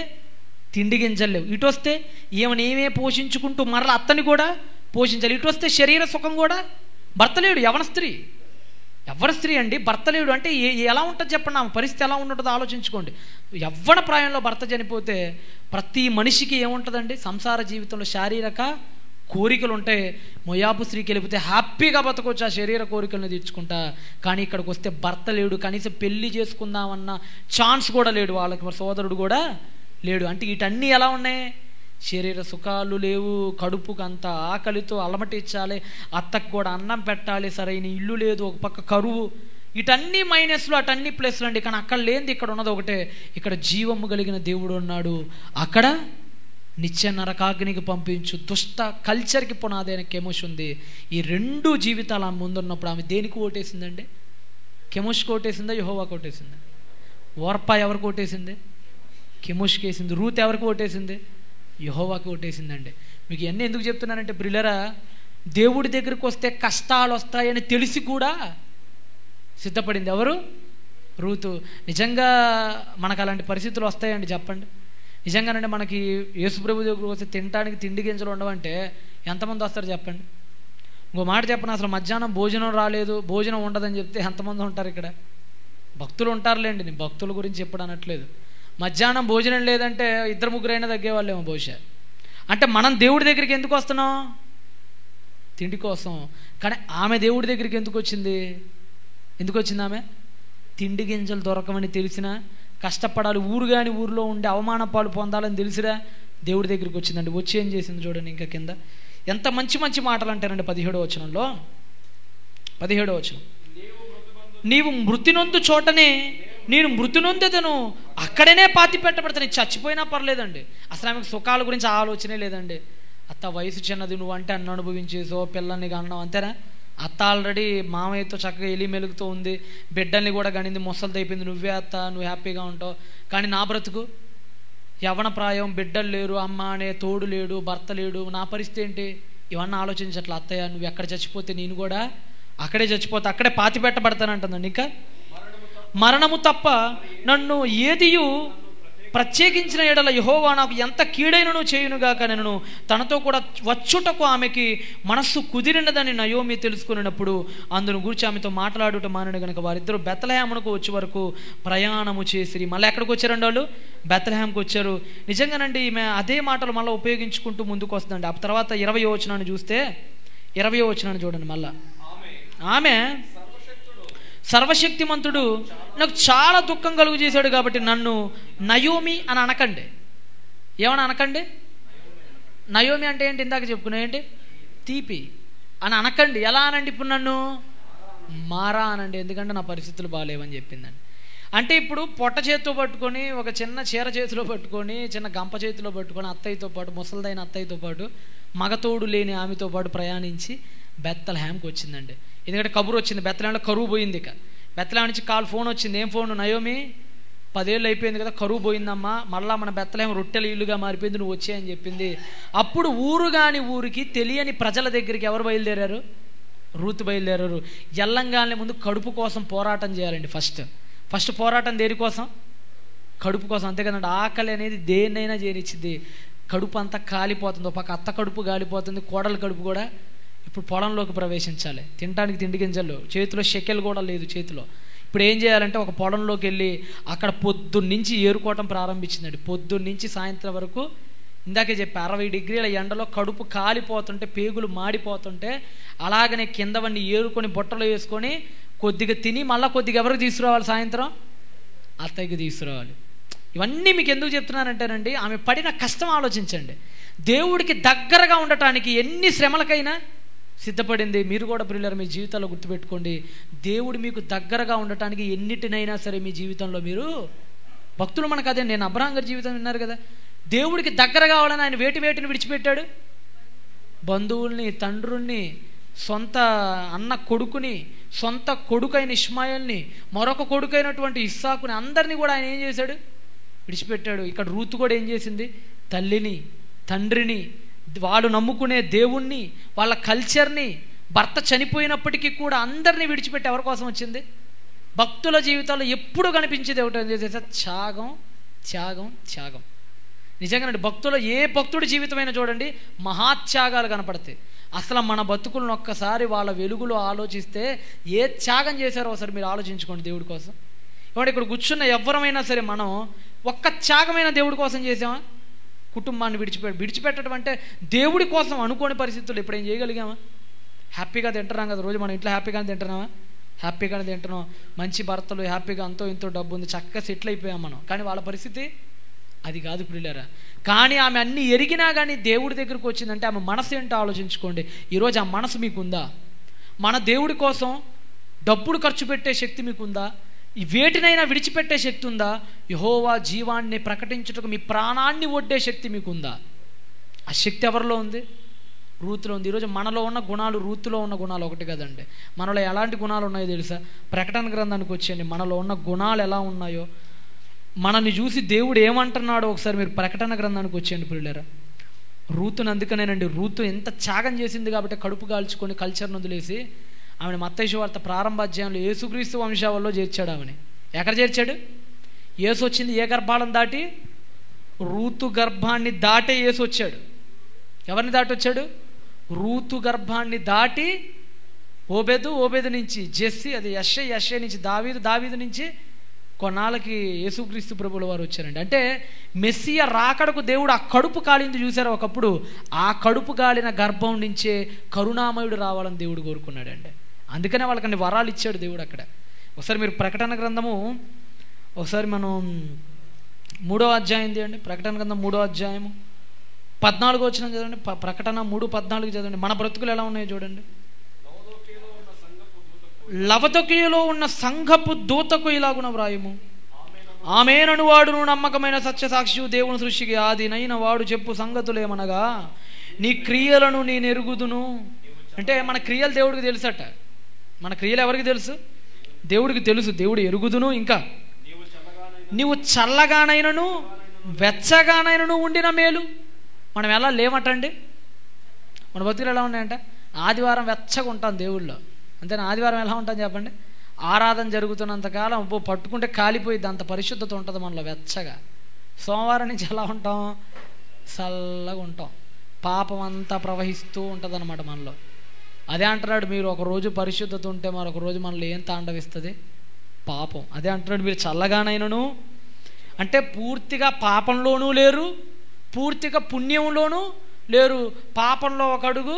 తిండి గింజలు లేవు. ఇటు వస్తే ఈమెను ఏమే పోషించుకుంటూ మరల అత్తని కూడా పోషించాలి ఇటు వస్తే శరీర సుఖం కూడా. భర్త లేడు యవన స్త్రీ. ఎవరి స్త్రీ అండి భర్త లేడు. అంటే ఏ ఎలా ఉంటుంది చెప్పండి ఆమె పరిస్థితి ఎలా ఉంటుందో ఆలోచించుకోండి. ఎవ్వన ప్రాయంలో భర్త చనిపోతే ప్రతి మనిషికి ఏముంటుందండి? సంసార జీవితంలో శారీరక కోరికలు ఉంటాయి. మొయాబు స్త్రీకి వెళ్ళిపోతే హ్యాపీగా బతకొచ్చు ఆ శరీర కోరికలను తీర్చుకుంటా. కానీ ఇక్కడికి వస్తే భర్త లేడు కనీసం పెళ్ళి చేసుకుందామన్న ఛాన్స్ కూడా లేడు వాళ్ళకి. మరి సోదరుడు కూడా లేడు. అంటే వీటన్నీ ఎలా ఉన్నాయి? శరీర సుఖాలు లేవు కడుపుకు అంత ఆకలితో అలమటించాలి అత్తకు కూడా అన్నం పెట్టాలి సరైన ఇల్లు లేదు ఒక పక్క కరువు. ఇటన్నీ మైనస్లు అటన్నీ ప్లస్లు అండి. కానీ అక్కడ లేనిది ఇక్కడ ఉన్నది ఒకటే. ఇక్కడ జీవము కలిగిన దేవుడు ఉన్నాడు. అక్కడ నిత్య నరకాగ్నికి పంపించు దుష్ట కల్చర్కి పునాదైన కెమోష్ ఉంది. ఈ రెండు జీవితాలు ఆమె ముందున్నప్పుడు ఆమె దేనికి ఓటేసిందండి? కెమోష్కి ఓటేసిందా? యహోవాకి ఓటేసిందా? ఓర్పా ఎవరికి ఓటేసింది? కెమోష్కి వేసింది. రూత్ ఎవరికి ఓటేసింది? యహోవాకి ఓటేసిందండి మీకు ఇవన్నీ ఎందుకు చెప్తున్నానంటే ప్రిలరా దేవుడి దగ్గరికి వస్తే కష్టాలు వస్తాయని తెలిసి కూడా సిద్ధపడింది ఎవరు? రూతు. నిజంగా మనకు అలాంటి పరిస్థితులు వస్తాయండి చెప్పండి. నిజంగానండి మనకి యేసుప్రభు దగ్గరకు వస్తే తినడానికి తిండి గింజలు ఉండవంటే ఎంతమంది వస్తారు చెప్పండి? ఇంకో మాట చెప్పను అసలు మధ్యాహ్నం భోజనం రాలేదు భోజనం ఉండదని చెప్తే ఎంతమంది ఉంటారు ఇక్కడ? భక్తులు ఉంటారులేండి నేను భక్తుల గురించి ఎప్పుడు అనట్లేదు. మధ్యాహ్నం భోజనం లేదంటే ఇద్దరు ముగ్గురైనా తగ్గేవాళ్ళేమో బహుశా. అంటే మనం దేవుడి దగ్గరికి ఎందుకు వస్తున్నాం? తిండి కోసం. కానీ ఆమె దేవుడి దగ్గరికి ఎందుకు వచ్చింది? ఎందుకు వచ్చింది ఆమె? తిండి గింజలు దొరకమని తెలిసినా కష్టపడాలి ఊరు కాని ఊరిలో ఉండే అవమాన పాలు పొందాలని తెలిసిరా దేవుడి దగ్గరికి వచ్చిందండి. వచ్చి ఏం చేసింది చూడండి ఇంకా కింద. ఎంత మంచి మంచి మాటలు అంటారండి పదిహేడో వచనంలో. పదిహేడో వచనం. నీవు మృతి నొందు చోటనే నేను మృతునొందెదను అక్కడనే పాతి పెట్టబడతాను. చచ్చిపోయినా పర్లేదండి. అసలు ఆమెకు సుఖాల గురించి ఆలోచనే లేదండి. అత్త వయసు చిన్నది నువ్వు అంటే అన్న అనుభవించేసో పిల్లల్ని అన్నావు అంతేనా? అత్త ఆల్రెడీ మామయ్యతో చక్కగా ఎలి మెలుగుతూ ఉంది. బిడ్డల్ని కూడా గణింది మొసలు అయిపోయింది నువ్వే అత్త నువ్వు హ్యాపీగా ఉంటావు. కానీ నా బ్రతుకు? యవన ప్రాయం బిడ్డలు లేరు అమ్మ అనే తోడు లేడు భర్త లేడు. నా పరిస్థితి ఏంటి? ఇవన్నీ ఆలోచించట్ల? అత్తయ్య నువ్వు ఎక్కడ చచ్చిపోతే నేను కూడా అక్కడే చచ్చిపోతే అక్కడే పాతి పెట్టబడతానంటుందండి ఇంకా మరణము తప్ప నన్ను ఏదియు ప్రత్యేకించిన ఎడల యహోవా నాకు ఎంత కీడైనను చేయునుగాక నేను తనతో కూడా వచ్చుటకు ఆమెకి మనస్సు కుదిరినదని నయోమి తెలుసుకున్నప్పుడు అందును గురించి ఆమెతో మాట్లాడుట మానడు గనుక వారిద్దరూ బెత్తలహేమునకు వచ్చే వరకు ప్రయాణము చేసిరి. మళ్ళీ ఎక్కడికి వచ్చారండి వాళ్ళు? బెత్తలహేంకి వచ్చారు. నిజంగానండి ఈమె అదే మాటలు మళ్ళీ ఉపయోగించుకుంటూ ముందుకు వస్తుందండి. ఆ తర్వాత ఇరవై వచనాన్ని చూస్తే ఇరవై వచనాన్ని చూడండి మళ్ళా. ఆమె సర్వశక్తిమంతుడు నాకు చాలా దుఃఖం కలుగు చేశాడు కాబట్టి నన్ను నయోమి అని అనకండి. ఏమని అనకండి? నయోమి అంటే ఏంటి? ఇందాక చెప్పుకున్నా ఏంటి? తీపి అని అనకండి. ఎలా అనండి ఇప్పుడు నన్ను? మారా అనండి. ఎందుకంటే నా పరిస్థితులు బాగాలేవని చెప్పిందండి. అంటే ఇప్పుడు పొట్ట చేతితో పట్టుకొని ఒక చిన్న చీర చేతిలో పట్టుకొని చిన్న గంప చేతిలో పట్టుకొని అత్తయ్యతో పాటు ముసలిదైన అత్తయ్యతో పాటు మగతోడు లేని ఆమెతో పాటు ప్రయాణించి బెత్తల హ్యామ్కి వచ్చిందండి. ఎందుకంటే కబురు వచ్చింది. బెత్తలంలో కరువు పోయింది ఇక. బెత్తలం నుంచి కాల్ ఫోన్ వచ్చింది. ఏం ఫోన్? నయోమి? పదేళ్ళు అయిపోయింది కదా కరువు పోయిందమ్మా. మళ్ళా మన బెత్తలేం రొట్టెల ఇల్లుగా మారిపోయింది నువ్వు వచ్చాయని చెప్పింది. అప్పుడు ఊరు కాని ఊరికి తెలియని ప్రజల దగ్గరికి ఎవరు బయలుదేరారు? రూతు బయలుదేరారు. ఎల్లంగానే ముందు కడుపు కోసం పోరాటం చేయాలండి ఫస్ట్. ఫస్ట్ పోరాటం దేని కోసం? కడుపు కోసం. అంతే కదండి ఆకలి అనేది దేన్నైనా చేయనిచ్చింది కడుపు అంతా కాలిపోతుంది. ఒక పక్క అత్త కడుపు కాలిపోతుంది కోడల కడుపు కూడా ఇప్పుడు పొలంలోకి ప్రవేశించాలి. తినడానికి తిండి గింజలు. చేతిలో షెకెల్ కూడా లేదు చేతిలో. ఇప్పుడు ఏం చేయాలంటే ఒక పొలంలోకి వెళ్ళి అక్కడ పొద్దున్నుంచి ఏరుకోవటం ప్రారంభించిందండి. పొద్దున్నుంచి సాయంత్రం వరకు ఇందాకే చెప్పి అరవై డిగ్రీల ఎండలో కడుపు కాలిపోతుంటే పేగులు మాడిపోతుంటే అలాగనే కిందవన్నీ ఏరుకొని బుట్టలో వేసుకొని కొద్దిగా తిని మళ్ళీ కొద్దిగా ఎవరికి తీసుకురావాలి సాయంత్రం? అత్తయ్యకి తీసుకురావాలి. ఇవన్నీ మీకు ఎందుకు చెప్తున్నానంటేనండి ఆమె పడిన కష్టం ఆలోచించండి. దేవుడికి దగ్గరగా ఉండటానికి ఎన్ని శ్రమలకైనా సిద్ధపడింది. మీరు కూడా ప్రియులరు మీ జీవితంలో గుర్తుపెట్టుకోండి. దేవుడు మీకు దగ్గరగా ఉండటానికి ఎన్నిటినైనా సరే మీ జీవితంలో మీరు భక్తులు మనకు అదే. నేను అబ్రాహం గారి జీవితం విన్నారు కదా. దేవుడికి దగ్గర కావాలని ఆయన వేటి వేటిని విడిచిపెట్టాడు. బంధువుల్ని తండ్రుల్ని సొంత అన్న కొడుకుని సొంత కొడుకైన ఇస్మాయిల్ని మరొక కొడుకైనటువంటి ఇస్సాకుని అందరినీ కూడా ఆయన ఏం చేశాడు? విడిచిపెట్టాడు. ఇక్కడ రూతు కూడా ఏం చేసింది? తల్లిని తండ్రిని వాళ్ళు నమ్ముకునే దేవుణ్ణి వాళ్ళ కల్చర్ని భర్త చనిపోయినప్పటికీ కూడా అందరినీ విడిచిపెట్టి ఎవరి కోసం వచ్చింది? భక్తుల జీవితాల్లో ఎప్పుడు కనిపించేది ఏమిటో చేసే త్యాగం త్యాగం త్యాగం. నిజంగానండి భక్తుల ఏ భక్తుడి జీవితమైనా చూడండి మహాత్యాగాలు కనపడతాయి. అసలు మన బతుకులను ఒక్కసారి వాళ్ళ వెలుగులో ఆలోచిస్తే ఏ త్యాగం చేశారో ఒకసారి మీరు ఆలోచించుకోండి దేవుడి కోసం. ఇవాడు ఇక్కడ కూర్చున్న ఎవరమైనా సరే మనం ఒక్క త్యాగమైన దేవుడి కోసం చేసామా? కుటుంబాన్ని విడిచిపెట్టి విడిచిపెట్టడం అంటే దేవుడి కోసం అనుకోని పరిస్థితులు ఎప్పుడేం చేయగలిగామా? హ్యాపీగా తింటున్నాం కదా రోజు మనం ఇంట్లో హ్యాపీగానే తింటున్నామా? హ్యాపీగానే తింటున్నాం. మంచి భర్తలు హ్యాపీగా అంతో ఇంతో డబ్బు ఉంది చక్కగా సెటిల్ అయిపోయాం మనం. కానీ వాళ్ళ పరిస్థితి? అది కాదు పిల్లరా కానీ ఆమె అన్ని ఎరిగినా కానీ దేవుడి దగ్గరకు వచ్చిందంటే ఆమె మనసు ఏంటో ఆలోచించుకోండి. ఈరోజు ఆ మనసు మీకుందా? మన దేవుడి కోసం డబ్బులు ఖర్చు పెట్టే శక్తి మీకుందా? ఈ వేటినైనా విడిచిపెట్టే శక్తి ఉందా? యహోవా జీవాన్ని ప్రకటించుటకు మీ ప్రాణాన్ని ఒడ్డే శక్తి మీకుందా? ఆ శక్తి ఎవరిలో ఉంది? రూతులో ఉంది. ఈరోజు మనలో ఉన్న గుణాలు రూతులో ఉన్న గుణాలు ఒకటి కదండి. మనలో ఎలాంటి గుణాలు ఉన్నాయో తెలుసా? ప్రకటన గ్రంథానికి వచ్చేయండి. మనలో ఉన్న గుణాలు ఎలా ఉన్నాయో? మనల్ని చూసి దేవుడు ఏమంటున్నాడో ఒకసారి మీరు ప్రకటన గ్రంథానికి వచ్చేయండి పిల్లరా రూతును అందుకనేనండి. రూతు ఎంత త్యాగం చేసింది కాబట్టి కడుపు కాల్చుకొని కల్చర్ను వదిలేసి ఆమెను మత్తైసు వార్త ప్రారంభ అధ్యాయంలో యేసుక్రీస్తు వంశావల్లో చేర్చాడు ఆమెని ఎక్కడ చేర్చాడు? యేసు వచ్చింది ఏ గర్భాలను దాటి? రూతు గర్భాన్ని దాటే యేసు వచ్చాడు. ఎవరిని దాటి వచ్చాడు? రూతు గర్భాన్ని దాటి ఓబెదు ఓబెదు నుంచి జెస్సి అది యశ్య యశ్య నుంచి దావీదు దావీదు నుంచి కొన్నాళ్ళకి యేసుక్రీస్తు ప్రభుల వారు వచ్చారండి. అంటే మెస్సియ రాకడకు దేవుడు ఆ కడుపు కాలింది చూసారు ఒకప్పుడు? ఆ కడుపు కాలిన గర్భం నుంచే కరుణామయుడు రావాలని దేవుడు కోరుకున్నాడండి. అందుకనే వాళ్ళకన్ని వరాలు ఇచ్చాడు దేవుడు అక్కడ. ఒకసారి మీరు ప్రకటన గ్రంథము ఒకసారి మనం మూడో అధ్యాయం చేయండి ప్రకటన గ్రంథం మూడో అధ్యాయము. పద్నాలుగు వచ్చిన చదవండి. ప్రకటన మూడు పద్నాలుగు చదవండి. మన బ్రతుకులు ఎలా ఉన్నాయో చూడండి. లవతకీయులో ఉన్న సంఘపు దూతకు ఇలాగున వ్రాయము. ఆమెనను వాడును నమ్మకమైన సత్యసాక్షి దేవుని సృష్టికి ఆదినైన వాడు చెప్పు సంగతులేమనగా నీ క్రియలను నేను ఎరుగుదును. అంటే మన క్రియలు దేవుడికి తెలుసట. మన క్రియలు ఎవరికి తెలుసు? దేవుడికి తెలుసు. దేవుడు ఎరుగుదును ఇంకా. నీవు చల్లగానైనను వెచ్చగానైనను ఉండిన మేలు. మనం ఎలా లేమటండి మన బతుకులు ఎలా ఉన్నాయంటే? ఆదివారం వెచ్చగా ఉంటాం దేవుళ్ళో. అంతేనా? ఆదివారం ఎలా ఉంటాం చెప్పండి? ఆరాధన జరుగుతున్నంతకాలం ఓ పట్టుకుంటే కాలిపోయింది అంత పరిశుద్ధత ఉంటుంది మనలో వెచ్చగా. సోమవారం నుంచి ఎలా ఉంటాం? చల్లగా ఉంటాం. పాపం అంతా ప్రవహిస్తూ ఉంటుంది అనమాట మనలో. అదే అంటున్నాడు మీరు ఒక రోజు పరిశుద్ధత ఉంటే మరొక రోజు మనలో ఏం తాండవిస్తుంది? పాపం. అదే అంటున్నాడు మీరు చల్లగానైనను అంటే పూర్తిగా పాపంలోనూ లేరు పూర్తిగా పుణ్యంలోనూ లేరు. పాపంలో ఒక అడుగు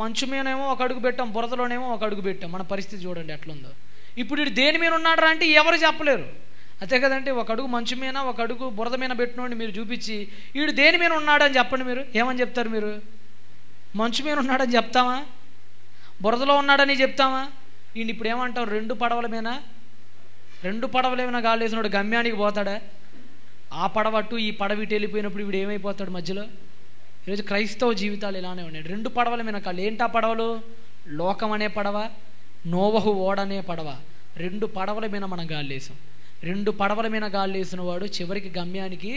మంచు మీనేమో ఒక అడుగు పెట్టాం బురదలోనేమో ఒక అడుగు పెట్టాం. మన పరిస్థితి చూడండి ఎట్లుందో. ఇప్పుడు వీడు దేని మీద ఉన్నాడు అంటే ఎవరు చెప్పలేరు. అంతే కదండి ఒక అడుగు మంచు మీద ఒక అడుగు బురద మీద పెట్టినోండి మీరు చూపించి వీడు దేని మీద ఉన్నాడని చెప్పండి మీరు. ఏమని చెప్తారు మీరు? మంచు మీద ఉన్నాడని చెప్తామా బురదలో ఉన్నాడని చెప్తామా ఈయన ఇప్పుడు ఏమంటాం రెండు పడవల మీద రెండు పడవలు ఏమైనా గాలి వేసినాడు గమ్యానికి పోతాడా? ఆ పడవట్టు ఈ పడవిటి ఇటు వెళ్ళిపోయినప్పుడు ఇప్పుడు ఏమైపోతాడు మధ్యలో? ఈరోజు క్రైస్తవ జీవితాలు ఇలానే ఉన్నాయి. రెండు పడవల మీద కాళ్ళు. ఏంటా పడవలు? లోకం అనే పడవ నోవహు ఓడనే పడవ. రెండు పడవల మీద మనం గాలి వేసాం. రెండు పడవల మీద గాలి వేసిన వాడు చివరికి గమ్యానికి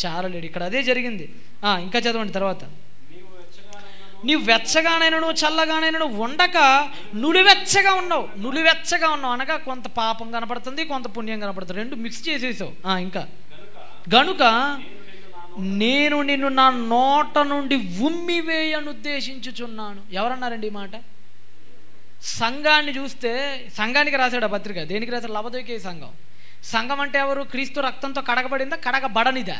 చారలేడు. ఇక్కడ అదే జరిగింది. ఇంకా చదవండి తర్వాత. నీవు వెచ్చగానైనను చల్లగానైనను ఉండక నులివెచ్చగా ఉన్నావు. నులివెచ్చగా ఉన్నావు అనగా కొంత పాపం కనపడుతుంది కొంత పుణ్యం కనపడుతుంది. రెండు మిక్స్ చేసేసావు. ఇంకా. గనుక నేను నిన్ను నా నోట నుండి ఉమ్మివేయను ఉద్దేశించుచున్నాను. ఎవరన్నారండి ఈ మాట? సంఘాన్ని చూస్తే సంఘానికి రాశాడు ఆ పత్రిక. దేనికి రాశాడు? లవదోకే సంఘం. సంఘం అంటే ఎవరు? క్రీస్తు రక్తంతో కడగబడిందా? కడగబడనిదా?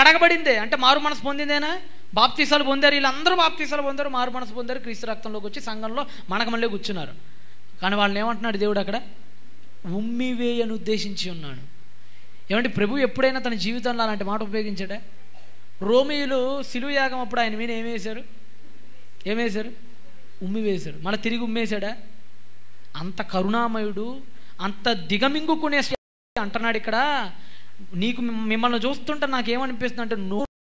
కడగబడిందే. అంటే మారు మనసు పొందిందేనా? బాప్తీసాలు పొందారు వీళ్ళందరూ బాప్తీసాలు పొందారు మారు మనసు పొందారు క్రీస్తు రక్తంలోకి వచ్చి సంఘంలో మనకు మళ్ళీ కూర్చున్నారు. కానీ వాళ్ళని ఏమంటున్నాడు దేవుడు అక్కడ? ఉమ్మివేయను ఉద్దేశించి ఉన్నాను ఏమంటే ప్రభు ఎప్పుడైనా తన జీవితంలో అలాంటి మాట ఉపయోగించాడా? రోమియులు సిలువ యాగం అప్పుడు ఆయన మీద ఏమేశారు ఏమేశారు ఉమ్మి వేశారు. మళ్ళీ తిరిగి ఉమ్మేశాడా అంత కరుణామయుడు అంత దిగమింగుకునే అంటున్నాడు ఇక్కడ. నీకు మిమ్మల్ని చూస్తుంటే నాకేమనిపిస్తుంది అంటే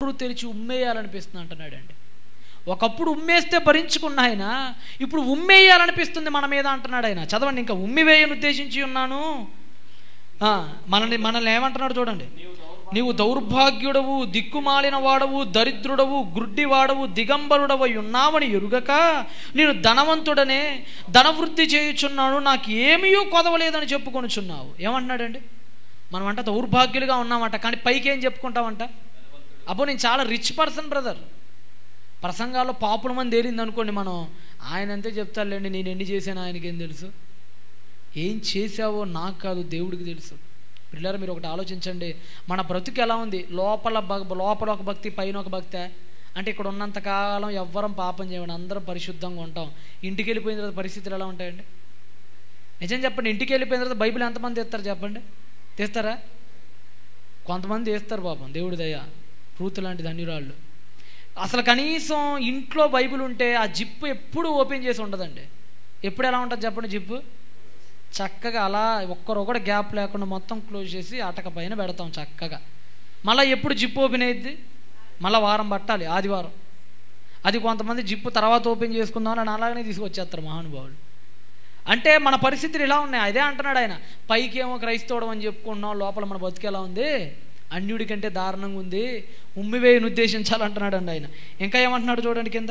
నోరు తెరిచి ఉమ్మేయాలనిపిస్తుంది అంటున్నాడండి. ఒకప్పుడు ఉమ్మేస్తే భరించుకున్న ఆయన ఇప్పుడు ఉమ్మేయాలనిపిస్తుంది మన మీద అంటున్నాడు ఆయన. చదవండి ఇంకా ఉమ్మివేయని ఉద్దేశించి ఉన్నాను. మనల్ని మనల్ని ఏమంటున్నాడు చూడండి. నీవు దౌర్భాగ్యుడవు దిక్కుమాలిన వాడవు దరిద్రుడవు గుడ్డివాడవు దిగంబరుడవై ఉన్నావని ఎరుగక నేను ధనవంతుడనే ధనవృద్ధి చేయుచున్నాను నాకు ఏమీయూ కొదవలేదని చెప్పుకొనుచున్నావు. ఏమంటున్నాడండి? మనం అంట దౌర్భాగ్యులుగా ఉన్నామంట కానీ పైకి ఏం చెప్పుకుంటామంట? అబ్బో నేను చాలా రిచ్ పర్సన్ బ్రదర్ ప్రసంగాల్లో పాపుల మంది తేలింది అనుకోండి మనం. ఆయన అంతే చెప్తారులేండి నేను ఎన్ని చేశాను ఆయనకేం తెలుసు? ఏం చేశావో నాకు కాదు దేవుడికి తెలుసు. పిల్లలు మీరు ఒకటి ఆలోచించండి. మన బ్రతుకు ఎలా ఉంది? లోపల భక్ లోపల ఒక భక్తి పైన ఒక భక్తి? అంటే ఇక్కడ ఉన్నంతకాలం ఎవ్వరం పాపం చేయమని అందరం పరిశుద్ధంగా ఉంటాం. ఇంటికి వెళ్ళిపోయిన తర్వాత పరిస్థితులు ఎలా ఉంటాయండి? నిజం చెప్పండి ఇంటికి వెళ్ళిపోయిన తర్వాత బైబిల్ ఎంతమంది తీస్తారు చెప్పండి? తీస్తారా? కొంతమంది తీస్తారు పాపం దేవుడి దయ. రూతు లాంటి ధన్యురాళ్ళు. అసలు కనీసం ఇంట్లో బైబిల్ ఉంటే ఆ జిప్పు ఎప్పుడు ఓపెన్ చేసి ఉండదండి. ఎప్పుడు ఎలా ఉంటుంది చెప్పండి జిప్పు చక్కగా అలా ఒక్కరు కూడా గ్యాప్ లేకుండా మొత్తం క్లోజ్ చేసి అటక పైన పెడతాం చక్కగా. మళ్ళీ ఎప్పుడు జిప్పు ఓపెన్ అయ్యిద్ది మళ్ళీ వారం పట్టాలి ఆదివారం. అది కొంతమంది జిప్పు తర్వాత ఓపెన్ చేసుకుందాం అని అలాగనే తీసుకొచ్చేస్తారు మహానుభావులు. అంటే మన పరిస్థితులు ఇలా ఉన్నాయి. అదే అంటున్నాడు ఆయన. పైకి ఏమో క్రైస్తవడం అని చెప్పుకుంటున్నాం లోపల మన బతికేలా ఉంది? అన్యుడి కంటే దారుణంగా ఉంది. ఉమ్మివేయను ఉద్దేశించాలంటున్నాడు అండి ఆయన. ఇంకా ఏమంటున్నాడు చూడండి కింద?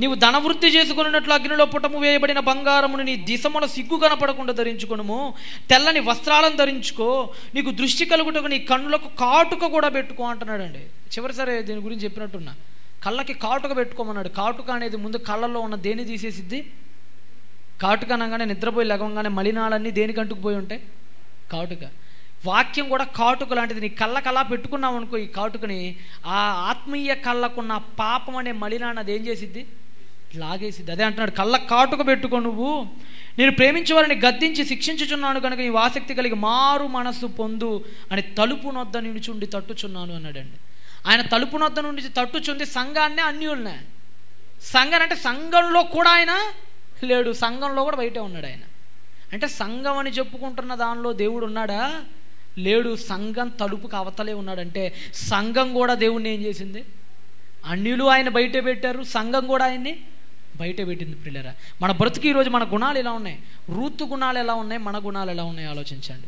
నీవు ధనవృద్ధి చేసుకున్నట్లు అగ్నిలో పుటము వేయబడిన బంగారమును నీ దిశమున సిగ్గు కనపడకుండా ధరించుకునుము. తెల్లని వస్త్రాలను ధరించుకో. నీకు దృష్టి కలుగుటకు నీ కన్నులకు కాటుక కూడా పెట్టుకో అంటున్నాడండి. చివరిసారి దీని గురించి చెప్పినట్టున్నా. కళ్ళకి కాటుక పెట్టుకోమన్నాడు. కాటుక అనేది ముందు కళ్ళల్లో ఉన్న దేని తీసేసిద్ది? కాటుక అనగానే నిద్రపోయి లగవంగానే మలినాలన్నీ దేనికి అంటుకుపోయి ఉంటాయి? కాటుక. వాక్యం కూడా కాటుక లాంటిది. నీ కళ్ళ అలా పెట్టుకున్నావు అనుకో ఈ కాటుకని ఆ ఆత్మీయ కళ్ళకున్న పాపం అనే మలినాన్ని అది ఏం చేసిద్ది? లాగేసిద్ది. అదే అంటున్నాడు కళ్ళ కాటుక పెట్టుకో నువ్వు. నేను ప్రేమించేవారిని గద్దించి శిక్షించుచున్నాను కనుక నీవు ఆసక్తి కలిగి మారు మనస్సు పొందు అని తలుపు నొద్ద నిలుచుండి తట్టుచున్నాను అన్నాడండి. ఆయన తలుపు నొద్ద నుండి తట్టుచుంది సంఘాన్నే అన్యుల్నే. సంఘం అంటే సంఘంలో కూడా ఆయన లేడు సంఘంలో కూడా బయటే ఉన్నాడు ఆయన. అంటే సంఘం అని చెప్పుకుంటున్న దానిలో దేవుడు ఉన్నాడా? లేడు సంఘం తలుపుకి అవతలే ఉన్నాడంటే సంఘం కూడా దేవుణ్ణి ఏం చేసింది? అన్యులు ఆయన బయట పెట్టారు సంఘం కూడా ఆయన్ని బయట పెట్టింది పిల్లరా. మన బ్రతుకు ఈరోజు మన గుణాలు ఎలా ఉన్నాయి? రూతు గుణాలు ఎలా ఉన్నాయి? మన గుణాలు ఎలా ఉన్నాయి? ఆలోచించండి.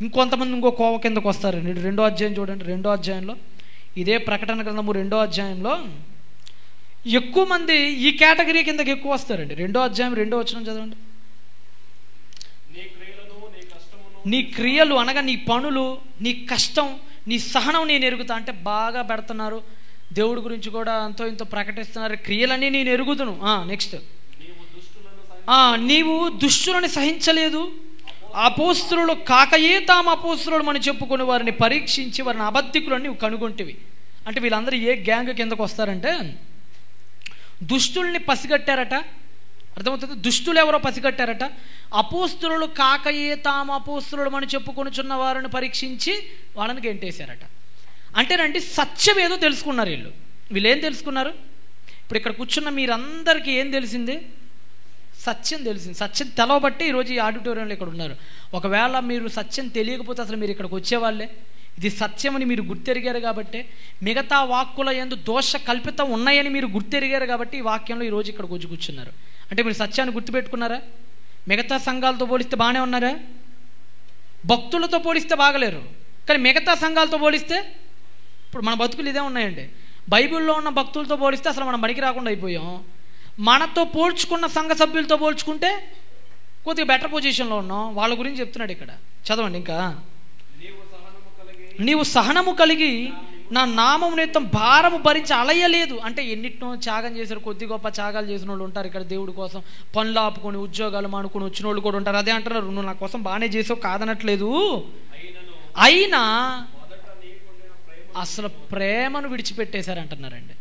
ఇంకొంతమంది ఇంకో కోవ కిందకు వస్తారండి రెండో అధ్యాయం చూడండి. రెండో అధ్యాయంలో ఇదే ప్రకటన గ్రంథము రెండో అధ్యాయంలో ఎక్కువ మంది ఈ కేటగిరీ కిందకి ఎక్కువ వస్తారండి. రెండో అధ్యాయం రెండో వచనం చదవండి నీ క్రియలను నీ కష్టమును నీ క్రియలు అనగా నీ పనులు నీ కష్టం నీ సహనం నేను ఎరుగుతా అంటే బాగా పెడుతున్నారు. దేవుడి గురించి కూడా అంతో ఇంతో ప్రకటిస్తున్నారు. క్రియలన్నీ నేను ఎరుగుదును. నెక్స్ట్ నీవు దుష్టులను ఆ, సహించలేదు. అపోస్తులు కాకయే తాము అపోస్తులు మనం చెప్పుకుని వారిని పరీక్షించి వారిని అబద్ధికులని నీవు కనుగొంటివి. అంటే వీళ్ళందరూ ఏ గ్యాంగ్ కిందకు వస్తారంటే దుష్టుల్ని పసిగట్టారట. అర్థమవుతుంది? దుష్టులు ఎవరో పసిగట్టారట. అపోస్తులు కాకయే తాము అపోస్తులు అని చెప్పుకొనుచున్న వారిని పరీక్షించి వాళ్ళని గెంటేశారట. అంటేనండి సత్యం ఏదో తెలుసుకున్నారు వీళ్ళు. వీళ్ళు ఏం తెలుసుకున్నారు? ఇప్పుడు ఇక్కడ కూర్చున్న మీరందరికీ ఏం తెలిసింది? సత్యం తెలిసింది. సత్యం తెలవబట్టి ఈరోజు ఈ ఆడిటోరియంలో ఇక్కడ ఉన్నారు. ఒకవేళ మీరు సత్యం తెలియకపోతే అసలు మీరు ఇక్కడికి వచ్చేవాళ్ళే. ఇది సత్యం అని మీరు గుర్తెరిగారు కాబట్టి. మిగతా వాక్కుల ఎందు దోష కల్పితం ఉన్నాయని మీరు గుర్తెరిగారు కాబట్టి ఈ వాక్యంలో ఈరోజు ఇక్కడికి వచ్చి కూర్చున్నారు. అంటే మీరు సత్యాన్ని గుర్తుపెట్టుకున్నారా? మిగతా సంఘాలతో పోలిస్తే బాగానే ఉన్నారా? భక్తులతో పోలిస్తే బాగలేరు. కానీ మిగతా సంఘాలతో పోలిస్తే ఇప్పుడు మన బతుకులు ఇదే ఉన్నాయండి. బైబిల్లో ఉన్న భక్తులతో పోలిస్తే అసలు మనం పనికి రాకుండా అయిపోయాం. మనతో పోల్చుకున్న సంఘ సభ్యులతో పోల్చుకుంటే కొద్దిగా బెటర్ పొజిషన్లో ఉన్నాం. వాళ్ళ గురించి చెప్తున్నాడు ఇక్కడ. చదవండి ఇంకా. నీవు సహనము కలిగి నా నామం నిమిత్తం భారము భరించి అలయలేదు. అంటే ఎన్నిటినో త్యాగం చేశారు కొద్ది గొప్ప త్యాగాలు చేసిన వాళ్ళు ఉంటారు ఇక్కడ దేవుడి కోసం. పనులు ఆపుకొని ఉద్యోగాలు మానుకొని వచ్చిన వాళ్ళు కూడా ఉంటారు. అదే అంటున్నారు నువ్వు నా కోసం బాగానే చేసావు కాదనట్లేదు. అయినా అసలు ప్రేమను విడిచిపెట్టేశారు అంటున్నారండి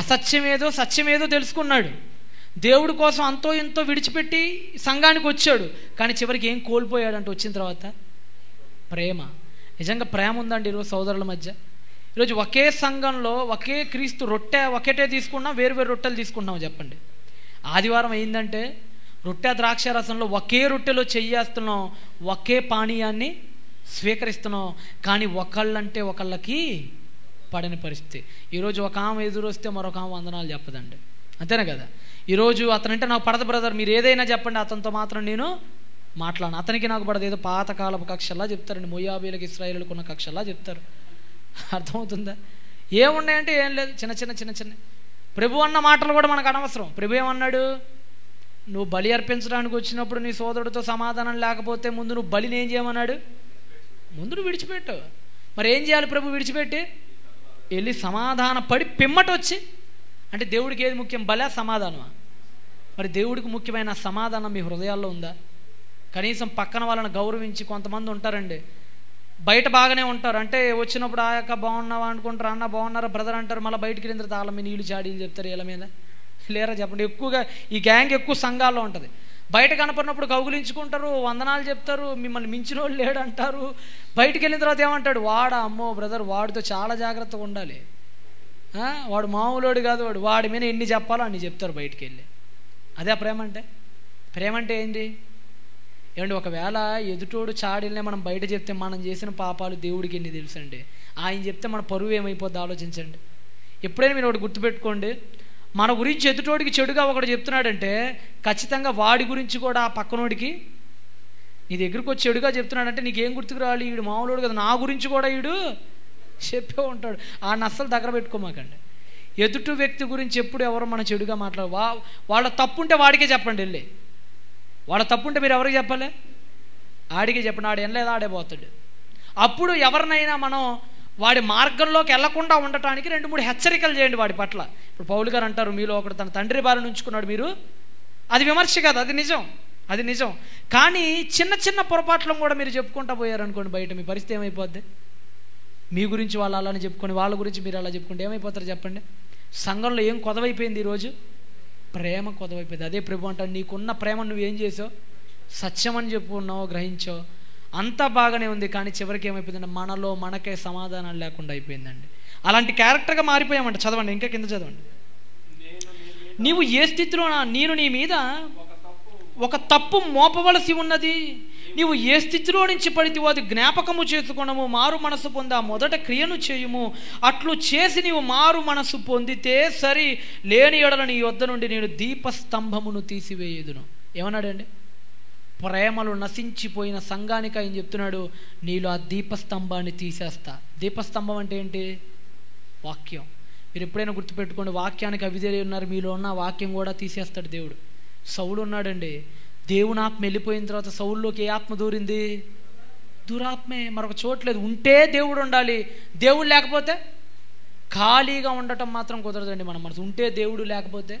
అసత్యమేదో సత్యమేదో తెలుసుకున్నాడు. దేవుడి కోసం అంతో ఎంతో విడిచిపెట్టి సంఘానికి వచ్చాడు. కానీ చివరికి ఏం కోల్పోయాడంటే వచ్చిన తర్వాత ప్రేమ. నిజంగా ప్రేమ ఉందండి ఈరోజు సోదరుల మధ్య. ఈరోజు ఒకే సంఘంలో ఒకే క్రీస్తు రొట్టె ఒకటే తీసుకున్నాం వేరు వేరు రొట్టెలు తీసుకున్నాం చెప్పండి. ఆదివారం అయిందంటే రొట్టె ద్రాక్ష రసంలో ఒకే రొట్టెలో చెయ్యేస్తున్నాం ఒకే పానీయాన్ని స్వీకరిస్తున్నాం. కానీ ఒకళ్ళంటే ఒకళ్ళకి పడని పరిస్థితి. ఈరోజు ఒక ఆమె ఎదురొస్తే మరొక ఆమె వందనాలు చెప్పదండి. అంతేనా కదా? ఈరోజు అతనంటే నాకు పడదు బ్రదర్. మీరు ఏదైనా చెప్పండి అతనితో మాత్రం నేను మాట్లాడిన. అతనికి నాకు పడదు ఏదో పాతకాలపు కక్షలా చెప్తారండి. మొయ్యాబీలకు ఇస్రాయిలకు ఉన్న కక్షలా చెప్తారు. అర్థమవుతుందా? ఏమున్నాయంటే ఏం లేదు చిన్న చిన్న చిన్న చిన్న. ప్రభు అన్న మాటలు కూడా మనకు అనవసరం. ప్రభు ఏమన్నాడు? నువ్వు బలి అర్పించడానికి వచ్చినప్పుడు నీ సోదరుడితో సమాధానం లేకపోతే ముందు నువ్వు బలిని ఏం చేయమన్నాడు? ముందు నువ్వు విడిచిపెట్టు. మరి ఏం చేయాలి ప్రభు విడిచిపెట్టి? వెళ్ళి సమాధాన పడి పిమ్మట వచ్చి. అంటే దేవుడికి ఏది ముఖ్యం? బలా సమాధానమా? మరి దేవుడికి ముఖ్యమైన సమాధానం మీ హృదయాల్లో ఉందా? కనీసం పక్కన వాళ్ళని గౌరవించి కొంతమంది ఉంటారండి. బయట బాగానే ఉంటారు. అంటే వచ్చినప్పుడు ఆ యొక్క బాగున్నావా? అనుకుంటారు. అన్న బాగున్నారా? బ్రదర్ అంటారు. మళ్ళీ బయటికి వెళ్ళిన తర్వాత వాళ్ళ మీద నీళ్ళు చాడీలు చెప్తారు వీళ్ళ మీద. లేరా చెప్పండి. ఎక్కువగా ఈ గ్యాంగ్ ఎక్కువ సంఘాల్లో ఉంటుంది. బయట కనపడినప్పుడు కౌగులించుకుంటారు వందనాలు చెప్తారు. మిమ్మల్ని మించిన వాళ్ళు లేడంటారు. బయటికి వెళ్ళిన తర్వాత ఏమంటాడు? వాడా అమ్మో బ్రదర్ వాడితో చాలా జాగ్రత్తగా ఉండాలి. వాడు మామూలోడు కాదు వాడు. వాడి మీద ఎన్ని చెప్పాలో అన్ని చెప్తారు బయటికి వెళ్ళి. అదే ప్రేమ అంటే? ప్రేమ అంటే ఏంటి? ఏమండి ఒకవేళ ఎదుటోడు చాడిల్నే మనం బయట చెప్తే మనం చేసిన పాపాలు దేవుడికి ఎన్ని తెలుసండి? ఆయన చెప్తే మన పరువు ఏమైపోద్ది ఆలోచించండి. ఎప్పుడైనా మీరు ఒకటి గుర్తుపెట్టుకోండి. మన గురించి ఎదుటోడికి చెడుగా ఒకడు చెప్తున్నాడంటే ఖచ్చితంగా వాడి గురించి కూడా ఆ పక్కనోడికి నీ దగ్గరికి వచ్చి చెడుగా చెప్తున్నాడంటే నీకేం గుర్తుకు రావాలి? వీడు మామూలుడు కదా. నా గురించి కూడా వీడు చెప్పే ఉంటాడు. ఆ నస్సలు దగ్గర పెట్టుకోమాకండి. ఎదుటి వ్యక్తి గురించి ఎప్పుడు ఎవరు మన చెడుగా మాట్లాడు వా వాళ్ళ తప్పుంటే వాడికే చెప్పండి వెళ్ళి. వాడు తప్పుంటే మీరు ఎవరికి చెప్పాలి? ఆడికి చెప్పండి ఆడు ఎనలేదు ఆడే పోతాడు. అప్పుడు ఎవరినైనా మనం వాడి మార్గంలోకి వెళ్ళకుండా ఉండటానికి రెండు మూడు హెచ్చరికలు చేయండి వాడి పట్ల. ఇప్పుడు పౌలు గారు అంటారు మీలో ఒకడు తన తండ్రి బారిన ఉంచుకున్నాడు మీరు. అది విమర్శ కాదు అది నిజం అది నిజం. కానీ చిన్న చిన్న పొరపాట్లను కూడా మీరు చెప్పుకుంటా పోయారనుకోండి బయట మీ పరిస్థితి ఏమైపోద్ది? మీ గురించి వాళ్ళు అలానే చెప్పుకొని వాళ్ళ గురించి మీరు అలా చెప్పుకుంటే ఏమైపోతారు చెప్పండి? సంఘంలో ఏం కొదవైపోయింది ఈరోజు? ప్రేమ కొదవైపోయింది. అదే ప్రభు అంటాడు నీకున్న ప్రేమ నువ్వు ఏం చేసావు? సత్యం అని చెప్పుకున్నావు గ్రహించావు? అంతా బాగానే ఉంది కానీ చివరికి ఏమైపోయిందంటే మనలో మనకే సమాధానం లేకుండా అయిపోయిందండి. అలాంటి క్యారెక్టర్గా మారిపోయామంట. చదవండి ఇంకా కింద చదవండి. నీవు ఏ స్థితిలో నేను నీ మీద ఒక తప్పు మోపవలసి ఉన్నది. నీవు ఏ స్థితిలో నుంచి పడితివో అది జ్ఞాపకము చేసుకునము మారు మనసు పొందా మొదట క్రియను చేయుము. అట్లు చేసి నీవు మారు మనసు పొందితే సరి లేని ఎడల నీ వద్ద నుండి నేను దీపస్తంభమును తీసివేయుదును. ఏమన్నాడండి? ప్రేమలు నశించిపోయిన సంఘానికి ఆయన చెప్తున్నాడు నీలో ఆ దీపస్తంభాన్ని తీసేస్తా. దీపస్తంభం అంటే ఏంటి? వాక్యం. మీరు ఎప్పుడైనా గుర్తుపెట్టుకోండి వాక్యానికి అవిధేయ ఉన్నారు మీలో ఉన్న వాక్యం కూడా తీసేస్తాడు దేవుడు. సౌలు ఉన్నాడండి. దేవుని ఆత్మ వెళ్ళిపోయిన తర్వాత సౌల్లోకి ఏ ఆత్మ దూరింది? దురాత్మే. మరొక చోట్లేదు ఉంటే దేవుడు ఉండాలి. దేవుడు లేకపోతే ఖాళీగా ఉండటం మాత్రం కుదరదండి మన మనసు. ఉంటే దేవుడు లేకపోతే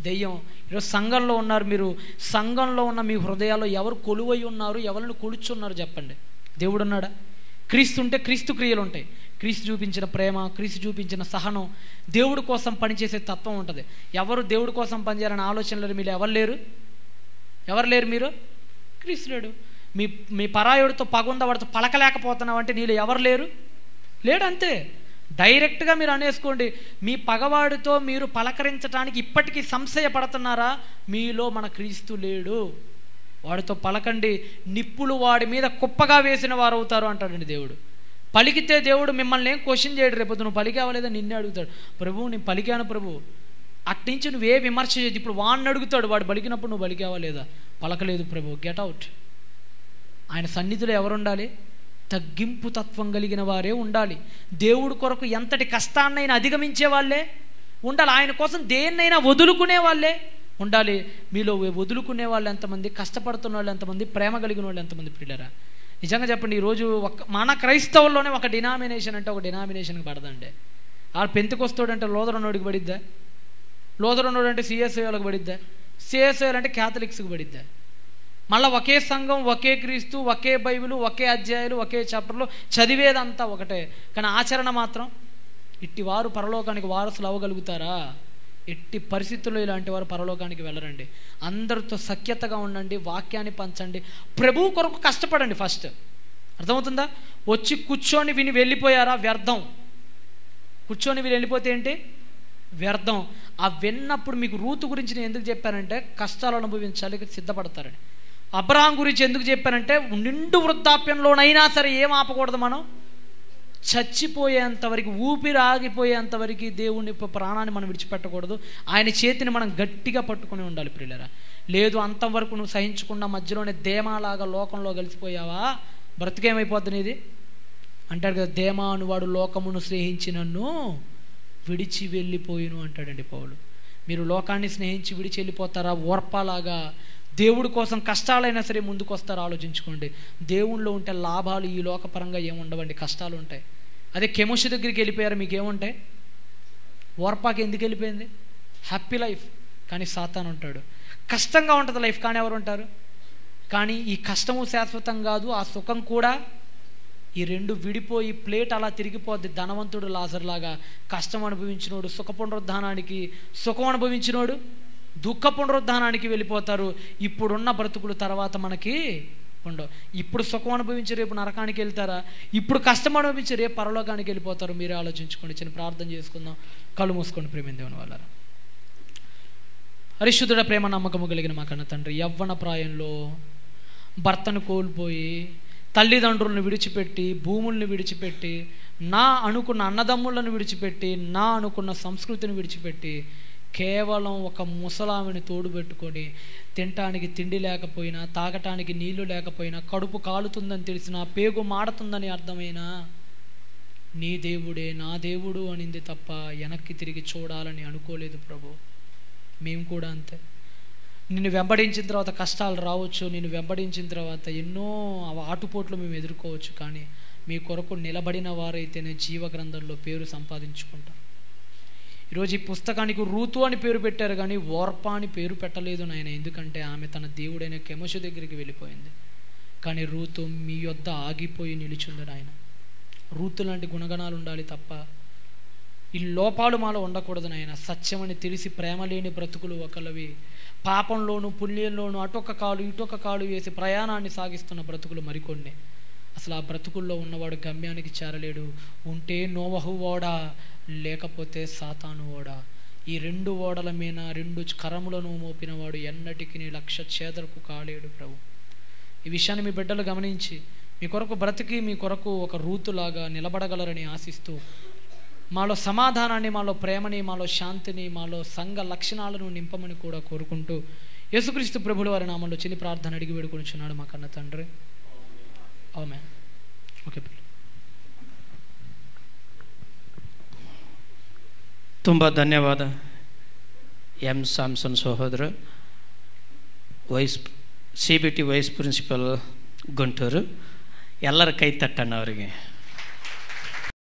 దెయ్యం. ఈరోజు సంఘంలో ఉన్నారు మీరు. సంఘంలో ఉన్న మీ హృదయాల్లో ఎవరు కొలువై ఉన్నారు ఎవరిని కొలుచున్నారు చెప్పండి. దేవుడు ఉన్నాడా? క్రీస్తు ఉంటే క్రీస్తు క్రియలు ఉంటాయి. క్రీస్తు చూపించిన ప్రేమ క్రీస్తు చూపించిన సహనం దేవుడి కోసం పనిచేసే తత్వం ఉంటుంది. ఎవరు దేవుడి కోసం పనిచేయాలనే ఆలోచనలు మీరు ఎవరు లేరు? ఎవరు లేరు మీరు? క్రీస్తు లేడు. మీ మీ పరాయుడితో పగుంద వాడితో పలకలేకపోతున్నావు అంటే నీళ్ళు ఎవరు లేరు? లేడు అంతే. డైరెక్ట్గా మీరు అనేసుకోండి మీ పగవాడితో మీరు పలకరించడానికి ఇప్పటికీ సంశయపడుతున్నారా? మీలో మన క్రీస్తు లేడు. వాడితో పలకండి నిప్పులు వాడి మీద కుప్పగా వేసిన వారు అవుతారు అంటాడండి దేవుడు. పలికితే దేవుడు మిమ్మల్ని ఏం క్వశ్చన్ చేయడు రేపు నువ్వు పలికావా లేదా నిన్నే అడుగుతాడు. ప్రభు నేను పలికాను ప్రభు. అట్నుంచి నువ్వు ఏ విమర్శ చేయదు ఇప్పుడు వాడిని అడుగుతాడు. వాడు పలికినప్పుడు నువ్వు పలికావా లేదా పలకలేదు ప్రభు. గెట్ అవుట్ ఆయన సన్నిధిలో ఎవరు ఉండాలి తగ్గింపు తత్వం కలిగిన వారే ఉండాలి. దేవుడి కొరకు ఎంతటి కష్టాన్నైనా అధిగమించే వాళ్ళే ఉండాలి. ఆయన కోసం దేన్నైనా వదులుకునే వాళ్ళే ఉండాలి. మీలో వదులుకునే వాళ్ళు ఎంతమంది? కష్టపడుతున్న వాళ్ళు ఎంతమంది? ప్రేమ కలిగిన వాళ్ళు ఎంతమంది? పిల్లరా నిజంగా చెప్పండి ఈరోజు ఒక మన క్రైస్తవుల్లోనే ఒక డినామినేషన్ అంటే ఒక డినామినేషన్కి పడదండి. వాళ్ళు పెంతుకొస్తాడంటే లోదరన్నోడికి పడిద్దా? లోదరన్నోడు అంటే సిఎస్ఐలకు పడిద్దా? సిఎస్ఐలు అంటే క్యాథలిక్స్కి పడిద్దా? మళ్ళీ ఒకే సంఘం ఒకే క్రీస్తు ఒకే బైబిల్ ఒకే అధ్యాయులు ఒకే చాప్టర్లు చదివేదంతా ఒకటే. కానీ ఆచరణ మాత్రం ఇట్టి వారు పరలోకానికి వారసులు అవ్వగలుగుతారా? ఎట్టి పరిస్థితుల్లో ఇలాంటి వారు పరలోకానికి వెళ్ళరండి. అందరితో సఖ్యతగా ఉండండి వాక్యాన్ని పంచండి. ప్రభు కొరకు కష్టపడండి ఫస్ట్ అర్థమవుతుందా? వచ్చి కూర్చొని విని వెళ్ళిపోయారా? వ్యర్థం. కూర్చొని వీళ్ళు వెళ్ళిపోతే ఏంటి? వ్యర్థం. ఆ విన్నప్పుడు మీకు రూతు గురించి నేను ఎందుకు చెప్పానంటే కష్టాలు అనుభవించాలి సిద్ధపడతారని. అబ్రహాం గురించి ఎందుకు చెప్పానంటే నిండు వృద్ధాప్యంలోనైనా సరే ఏం ఆపకూడదు మనం? చచ్చిపోయేంతవరకు ఊపిరి ఆగిపోయేంతవరకు దేవుని ప్రాణాన్ని మనం విడిచిపెట్టకూడదు. ఆయన చేతిని మనం గట్టిగా పట్టుకుని ఉండాలి ప్రియులరా. లేదు అంతవరకు నువ్వు సహించకుండా మధ్యలోనే దేమాలాగా లోకంలో కలిసిపోయావా? బ్రతికేమైపోద్ది నీది? అంటాడు కదా దేమా అనువాడు లోకమును స్నేహించి నన్ను విడిచి వెళ్ళిపోయిను అంటాడండి పౌలు. మీరు లోకాన్ని స్నేహించి విడిచి వెళ్ళిపోతారా? ఓర్పలాగా. దేవుడి కోసం కష్టాలైనా సరే ముందుకు వస్తారు ఆలోచించుకోండి. దేవుణ్ణిలో ఉంటే లాభాలు ఈ లోకపరంగా ఏముండవండి కష్టాలు ఉంటాయి. అదే కెమోష దగ్గరికి వెళ్ళిపోయారు మీకేముంటాయి? ఓర్పాకి ఎందుకు వెళ్ళిపోయింది? హ్యాపీ లైఫ్ కానీ సాతాన్ ఉంటాడు. కష్టంగా ఉంటుంది లైఫ్ కానీ ఎవరు ఉంటారు? కానీ ఈ కష్టము శాశ్వతం కాదు ఆ సుఖం కూడా ఈ రెండు విడిపోయి ప్లేట్ అలా తిరిగిపోద్ది. ధనవంతుడు లాజర్లాగా కష్టం అనుభవించినోడు సుఖ పునరుద్ధానానికి సుఖం అనుభవించినోడు దుఃఖ పునరుద్ధానానికి వెళ్ళిపోతారు. ఇప్పుడున్న బ్రతుకులు తర్వాత మనకి ఉండవు ఇప్పుడు సుఖం అనుభవించి రేపు నరకానికి వెళ్తారా? ఇప్పుడు కష్టం అనుభవించి రేపు పరలోకానికి వెళ్ళిపోతారు? మీరే ఆలోచించుకోండి. చిన్న ప్రార్థన చేసుకుందాం. కళ్ళు మూసుకోండి ప్రేమిందేమని వాళ్ళ హరిశుద్ధుడ ప్రేమ నమ్మకము కలిగిన మా కన్న తండ్రి యవ్వన ప్రాయంలో భర్తను కోల్పోయి తల్లిదండ్రులను విడిచిపెట్టి భూముల్ని విడిచిపెట్టి నా అనుకున్న అన్నదమ్ములను విడిచిపెట్టి నా అనుకున్న సంస్కృతిని విడిచిపెట్టి కేవలం ఒక ముసలామిని తోడు పెట్టుకొని తినటానికి తిండి లేకపోయినా తాగటానికి నీళ్ళు లేకపోయినా కడుపు కాలుతుందని తెలిసినా పేగు మాడుతుందని అర్థమైనా నీ దేవుడే నా దేవుడు అనింది తప్ప వెనక్కి తిరిగి చూడాలని అనుకోలేదు ప్రభు. మేము కూడా అంతే. నిన్ను వెంబడించిన తర్వాత కష్టాలు రావచ్చు నిన్ను వెంబడించిన తర్వాత ఎన్నో ఆటుపోట్లు మేము ఎదుర్కోవచ్చు కానీ మీ కొరకు నిలబడిన వారైతేనే జీవ గ్రంథంలో పేరు సంపాదించుకుంటాం. ఈరోజు ఈ పుస్తకానికి రూతు అని పేరు పెట్టారు కానీ ఓర్పా అని పేరు పెట్టలేదు నాయన. ఎందుకంటే ఆమె తన దేవుడైన కెమషు దగ్గరికి వెళ్ళిపోయింది. కానీ రూతు మీ యొద్ద ఆగిపోయి నిలిచింది నాయన. రూతు లాంటి గుణగణాలు ఉండాలి తప్ప ఈ లోపాలు మాలో ఉండకూడదు నాయన. సత్యమని తెలిసి ప్రేమ లేని బ్రతుకులు ఒకళ్ళవి పాపంలోను పుణ్యంలోను అటొక కాలు ఇటొక కాలు వేసి ప్రయాణాన్ని సాగిస్తున్న బ్రతుకులు మరికొన్ని. అసలు ఆ బ్రతుకుల్లో ఉన్నవాడు గమ్యానికి చేరలేడు. ఉంటే నోవహు ఓడా లేకపోతే సాతాను ఓడా. ఈ రెండు ఓడల మీద రెండు కరములను మోపినవాడు ఎన్నటికి నీ లక్ష చేదరకు కాలేడు ప్రభు. ఈ విషయాన్ని మీ బిడ్డలు గమనించి మీ కొరకు బ్రతికి మీ కొరకు ఒక రూతులాగా నిలబడగలరని ఆశిస్తూ మాలో సమాధానాన్ని మాలో ప్రేమని మాలో శాంతిని మాలో సంఘ లక్షణాలను నింపమని కూడా కోరుకుంటూ యేసుక్రీస్తు ప్రభుల వారి నామంలో చిన్ని ప్రార్థన అడిగి వేడుకొనిచున్నాడు మా కన్న తండ్రి. Amen. Okay. ತುಂಬ ಧನ್ಯವಾದ ಎಂ ಸ್ಯಾಮ್ಸನ್ ಸಹೋದರ, vice C B T vice principal Guntur ಎಲ್ಲರ ಕೈ ತಟ್ಟಣ ಅವರಿಗೆ